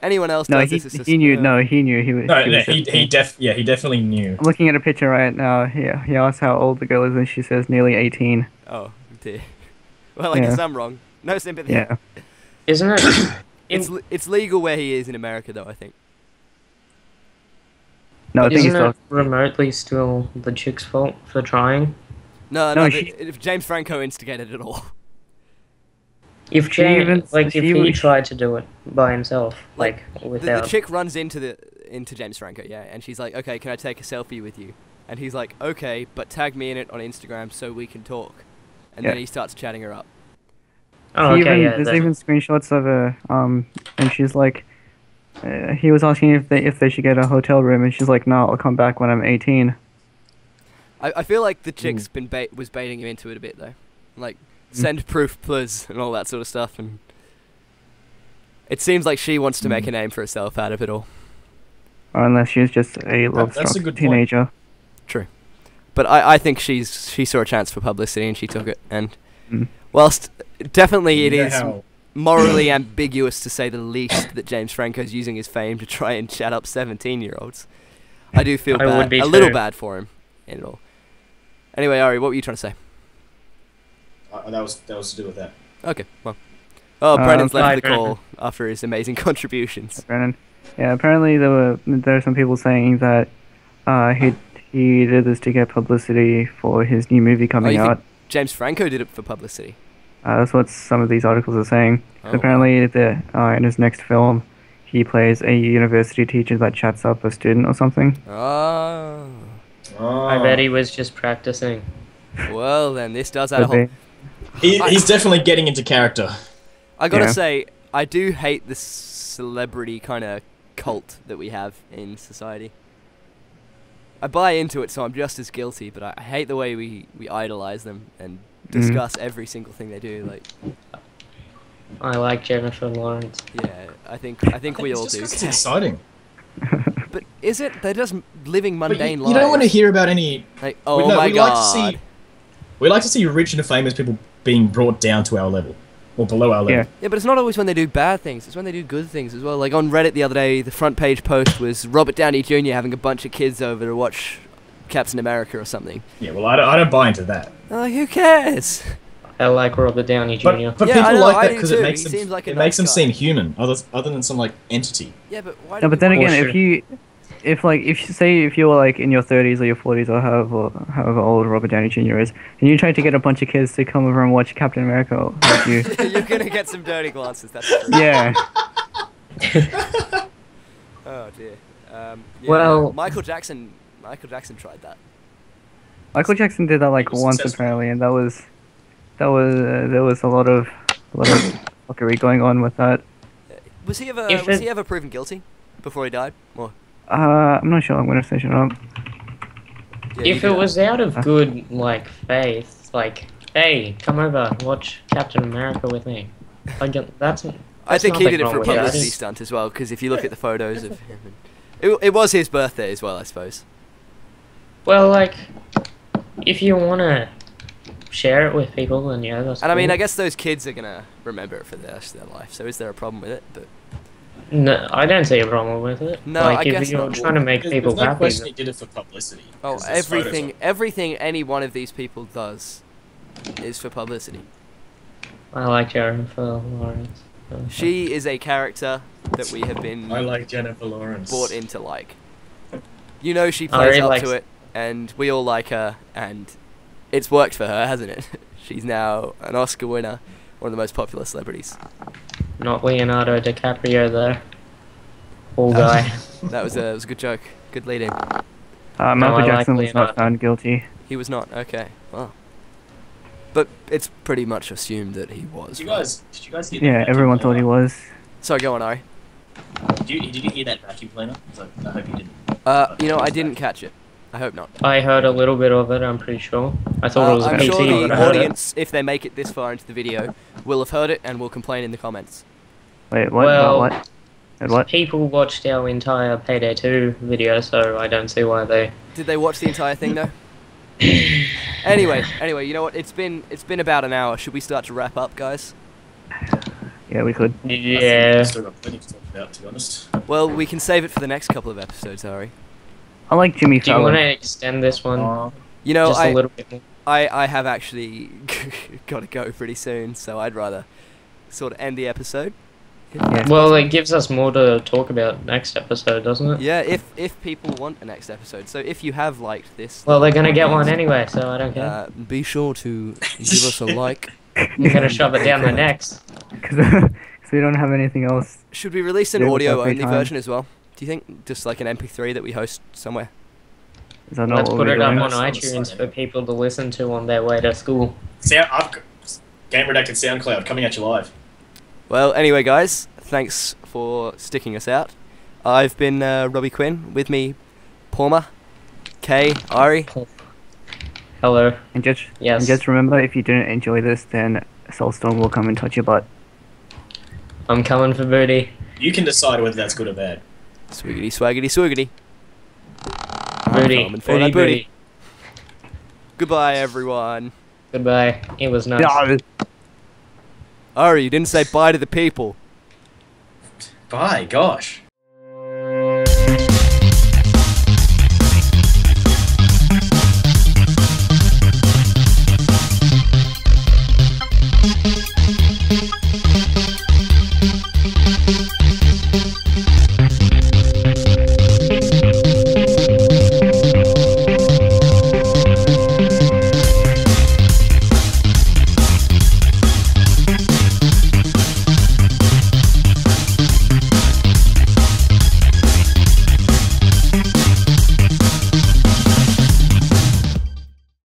anyone else No, does he, this? it's just, he knew. uh, No, he knew he was. No, she no, was he, he def yeah he definitely knew. I'm looking at a picture right now. He, he asks how old the girl is, and she says nearly 18. Oh dear. [LAUGHS] Well, I Yeah. guess I'm wrong. No sympathy. Yeah. [COUGHS] Isn't it? [COUGHS] It's it's legal where he is in America, though. I think. No, I think he's Isn't it remotely still the chick's fault for trying? No, No, no. she- if James Franco instigated it all. [LAUGHS] If She James, even- like, if she he tried to do it by himself, like, The, the chick runs into the into James Franco, yeah, and she's like, "Okay, can I take a selfie with you?" And he's like, "Okay, but tag me in it on Instagram so we can talk." And then he starts chatting her up. oh, okay, even, yeah, there's that- even screenshots of her, um, and she's like, uh, he was asking if they if they should get a hotel room, and she's like, no, I'll come back when I'm 18. I, I feel like the chick's been bait was baiting him into it a bit though, like send proof, please, and all that sort of stuff. And it seems like she wants to make a name for herself out of it all. Or unless she's just a love that's a struck good point. teenager. But I, I think she's she saw a chance for publicity and she took it. And Mm. whilst definitely it You is morally ambiguous to say the least that James Franco's using his fame to try and chat up 17 year olds. I do feel I bad, be a little bad for him in it all. Anyway, Ari, what were you trying to say? Uh, that was that was to do with that. Okay, well. Oh, Uh, Brennan's bye, left the Brennan. call after his amazing [LAUGHS] contributions. Brennan. Yeah, apparently there were there are some people saying that uh, he he did this to get publicity for his new movie coming Oh, you think- out. James Franco did it for publicity. Uh, that's what some of these articles are saying. Oh, apparently, the uh, in his next film, he plays a university teacher that chats up a student or something. Oh. Oh. I bet he was just practicing. Well, then, this does add a whole. Be. He, he's definitely getting into character. I gotta Yeah. say, I do hate this celebrity kind of cult that we have in society. I buy into it, so I'm just as guilty. But I, I hate the way we we idolize them and Mhm. discuss every single thing they do. Like, I like Jennifer Lawrence. yeah, I think I think we It's all just do. 'cause It's exciting. [LAUGHS] But is it? They're just living But you, mundane you lives. don't want to hear about any. Like, oh we, no, my we god. like to see. We like to see rich and famous people being brought down to our level or below our level. Yeah. Yeah, but it's not always when they do bad things. It's when they do good things as well. Like on Reddit the other day, the front page post was Robert Downey Jr. having a bunch of kids over to watch Captain America or something. Yeah, well, I don't, I don't buy into that. Oh, who cares? I like Robert Downey Jr. But, but Yeah, people know, like I that because it makes He them like a it makes them seem human, other other than some like entity. Yeah, but why? No, but then again, if you, if like, if you say if you're like in your 30s or your 40s or however however old Robert Downey Jr. is, and you try to get a bunch of kids to come over and watch Captain America, like you, [LAUGHS] You're gonna get some dirty glances. That's true. yeah, [LAUGHS] Oh dear. Um, yeah, Well- Michael Jackson. Michael Jackson tried that. Michael Jackson did that like once successful. apparently, and that was, that was uh, there was a lot of, a lot of fuckery going on with that. Was he ever? If was it- he ever proven guilty before he died? Or Uh, I'm not sure. I'm gonna search it up. yeah, if it that. was out of good, like, faith, like, hey, come over, watch Captain America with me. Like, that's. I think he did it for a with that. publicity It's- stunt as well. Because if you look at the photos of him, [LAUGHS] it, it was his birthday as well, I suppose. Well, like, if you want to share it with people, then yeah, that's And I mean. I guess those kids are gonna remember it for the rest of their life. So is there a problem with it? But No, I don't see a problem with it. No, like, I if guess you're not. trying to make There's- people there's no happy. question he did it for publicity. Oh, everything, everything any one of these people does is for publicity. I like Jennifer Lawrence. She is a character that we have been I like Jennifer Lawrence. bought into like. You know she plays really up like- to it. and we all like her, and it's worked for her, hasn't it? [LAUGHS] She's now an Oscar winner, one of the most popular celebrities. Not Leonardo DiCaprio though. Poor guy. [LAUGHS] That was a, that was a good joke. Good lead in. Uh, No, Michael like Jackson was not found guilty. He was not. Okay. Well. But it's pretty much assumed that he was. Did you right? guys? Did you guys hear? Yeah, that everyone thought he cleaner? was. Sorry, go on, Ari. Did you, did you hear that vacuum cleaner? I, I hope you didn't. Uh, you know, I didn't catch it. I hope not. I heard a little bit of it. I'm pretty sure. I thought it Uh, was I'm PT, sure but the I heard audience, if they make it this far into the video, will have heard it and will complain in the comments. Wait, what? Well- About what? Wait, what? People watched our entire Payday 2 video, so I don't see why they. Did they watch the entire thing though? [LAUGHS] anyway, anyway, you know what? It's been it's been about an hour. Should we start to wrap up, guys? Yeah, we could. I think Yeah. we've still got plenty to talk about, to be honest. Well, we can save it for the next couple of episodes, Ari. I like Jimmy Do you want to extend this one Uh, You know, just I a little bit more? I, I have actually [LAUGHS] got to go pretty soon, so I'd rather sort of end the episode. Yeah. Well, it gives us more to talk about next episode, doesn't it? Yeah, if if people want a next episode. So if you have liked this, Well, they're gonna get one anyway, so I don't care. uh, be sure to [LAUGHS] give us a like. You're gonna shove it down their [LAUGHS] necks. [LAUGHS] Because we don't have anything else. Should we release an Yeah, with our audio free only time. version as well? Do you think just like an MP3 that we host somewhere? Is that not Let's put it up on iTunes exciting. for people to listen to on their way to school. sound, I've got Game Redacted SoundCloud coming at you live. Well, anyway, guys, thanks for sticking us out. I've been uh, Robbie Quinn. With me, Palmer, Kay, Ari. Hello. And just, Yes. and just remember, if you didn't enjoy this, then Soulstorm will come and touch your butt. I'm coming for booty. You can decide whether that's good or bad. Swiggity, swaggity, swiggity. I'm Booty. coming for Booty, that booty. Goodbye, everyone. Goodbye. It was nice. No, Ari, you didn't say bye to the people. Bye, gosh.